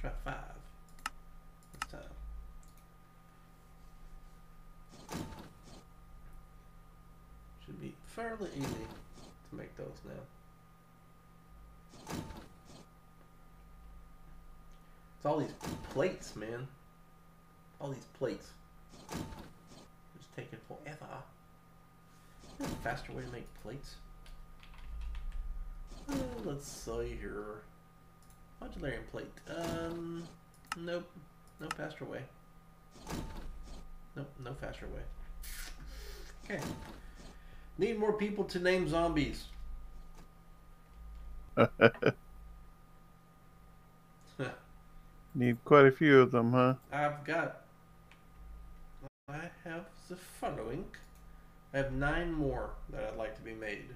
try five this time. Should be fairly easy to make those now. It's all these plates, man. All these plates. It's taking forever. Is there a faster way to make plates? Uh, let's see here. Modularium plate. Um, nope. No faster way. Nope, no faster way. Okay. Need more people to name zombies.
Need quite a few of them, huh?
I've got. I have the following. I have nine more that I'd like to be made.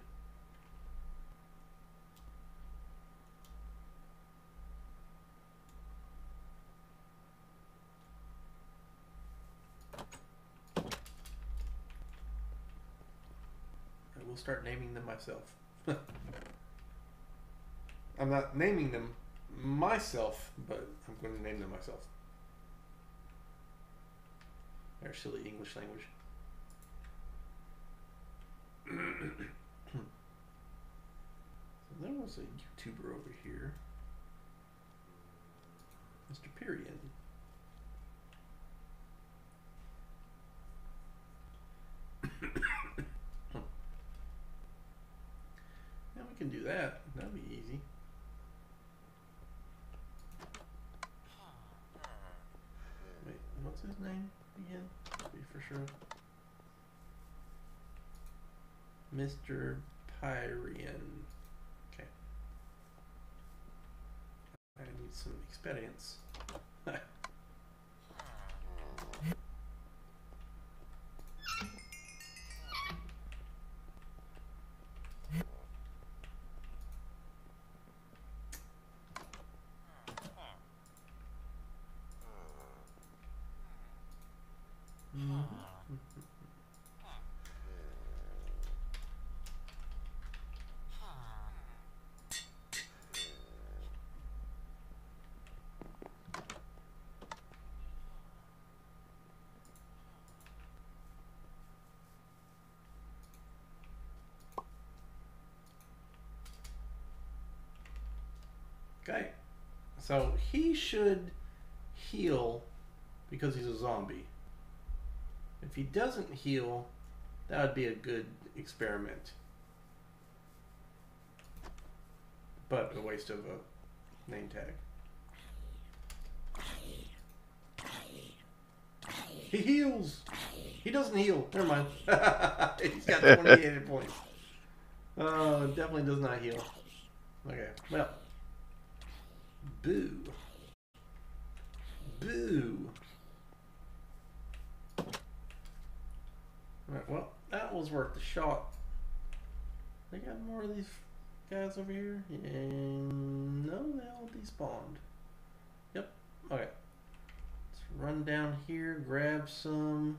Will start naming them myself. I'm not naming them myself, but I'm going to name them myself. They're silly English language. so there was a YouTuber over here, Mr. Period. We can do that. That'll be easy. Wait, what's his name again? Be for sure. Mr. Pyrian. Okay. I need some experience. Okay. So he should heal because he's a zombie. If he doesn't heal, that would be a good experiment. But a waste of a name tag. He heals. He doesn't heal. Never mind. He's got 28 points. Oh, definitely does not heal. Okay, well. Boo. Boo. Alright, well, that was worth the shot. They got more of these guys over here? And no, they all despawned. Yep, okay. Let's run down here, grab some.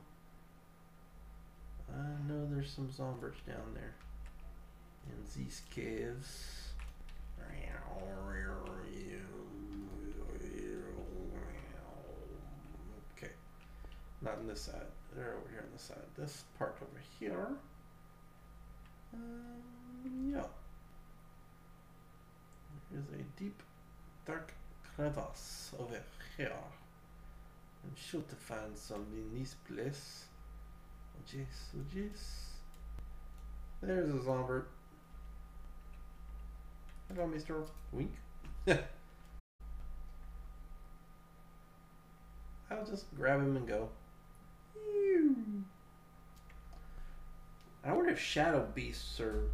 I know there's some zombies down there. In these caves. Not on this side. They're over here on this side. This part over here. Um, yeah. There's a deep, dark crevasse over here. I'm sure to find some in this place. Oh jeez, oh jeez. There's a zombert. Hello, Mr. Wink. I'll just grab him and go. I wonder if shadow beasts are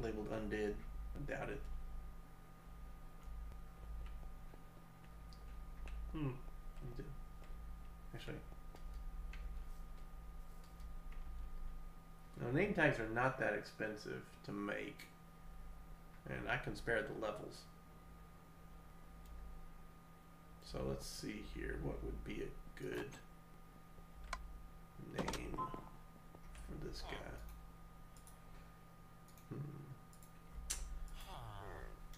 labeled undead. I doubt it. Hmm. Actually. Now, name tags are not that expensive to make. And I can spare the levels. So let's see here. What would be a good name for this guy? Hmm.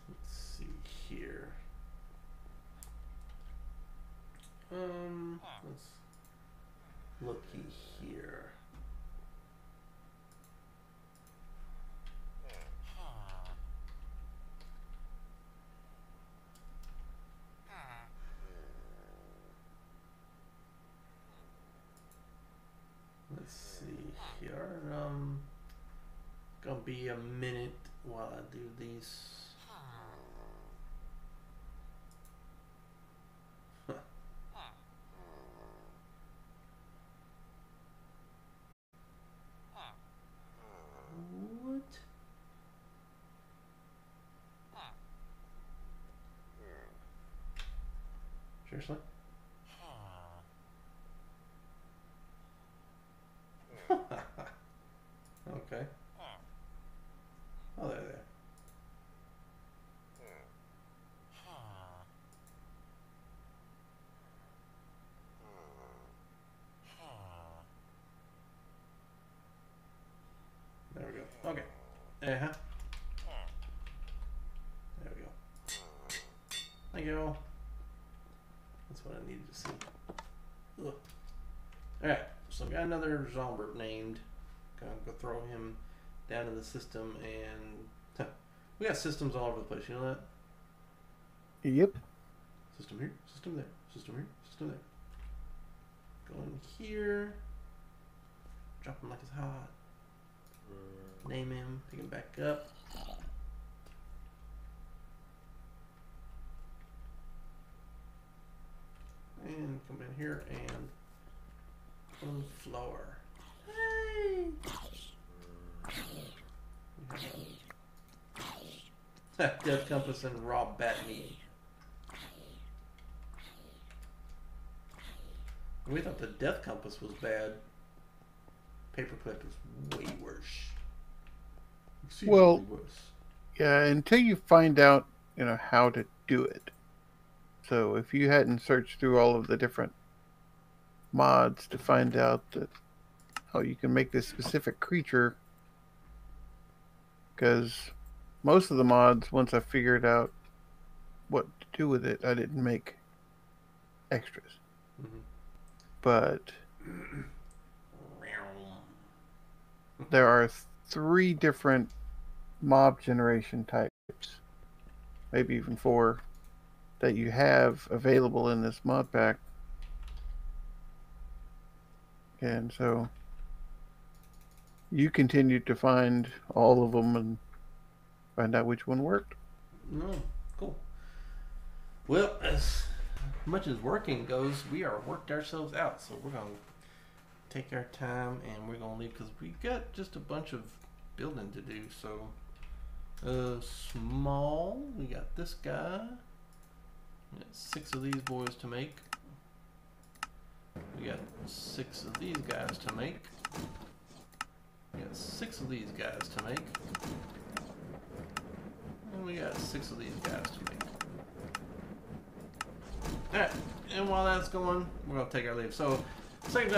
Let's see here. Um, let's looky here. Let's see here. Um, gonna be a minute while I do these. Huh. What? Seriously? okay. Oh, there, there. There we go. Okay. Uh huh. There we go. Thank you. That's what I needed to see. Ugh. Alright, so got Zombert named. Gonna go throw him down in the system and we got systems all over the place, you know that?
Yep.
System here, system there, system here, system there. Go in here. Drop him like it's hot. Mm. Name him, pick him back up. And come in here and on the floor. Hey! Death Compass and Rob Batney. We thought the Death Compass was bad. Paperclip is way worse. Exceedingly
Well-
worse.
Yeah, until you find out, you know, how to do it. So if you hadn't searched through all of the different mods to find out that how you can make this specific creature, because most of the mods, once I figured out what to do with it, I didn't make extras.
Mhm.
But there are three different mob generation types, maybe even four, that you have available in this mod pack. And so you continued to find all of them and find out which one worked.
No, cool. Well, as much as working goes, we are worked ourselves out, so we're gonna take our time and we're gonna leave because we got just a bunch of building to do. So, uh, small, we got this guy. Got six of these boys to make. We got six of these guys to make. We got six of these guys to make. And we got six of these guys to make. Alright, and while that's going, we're gonna take our leave. So, second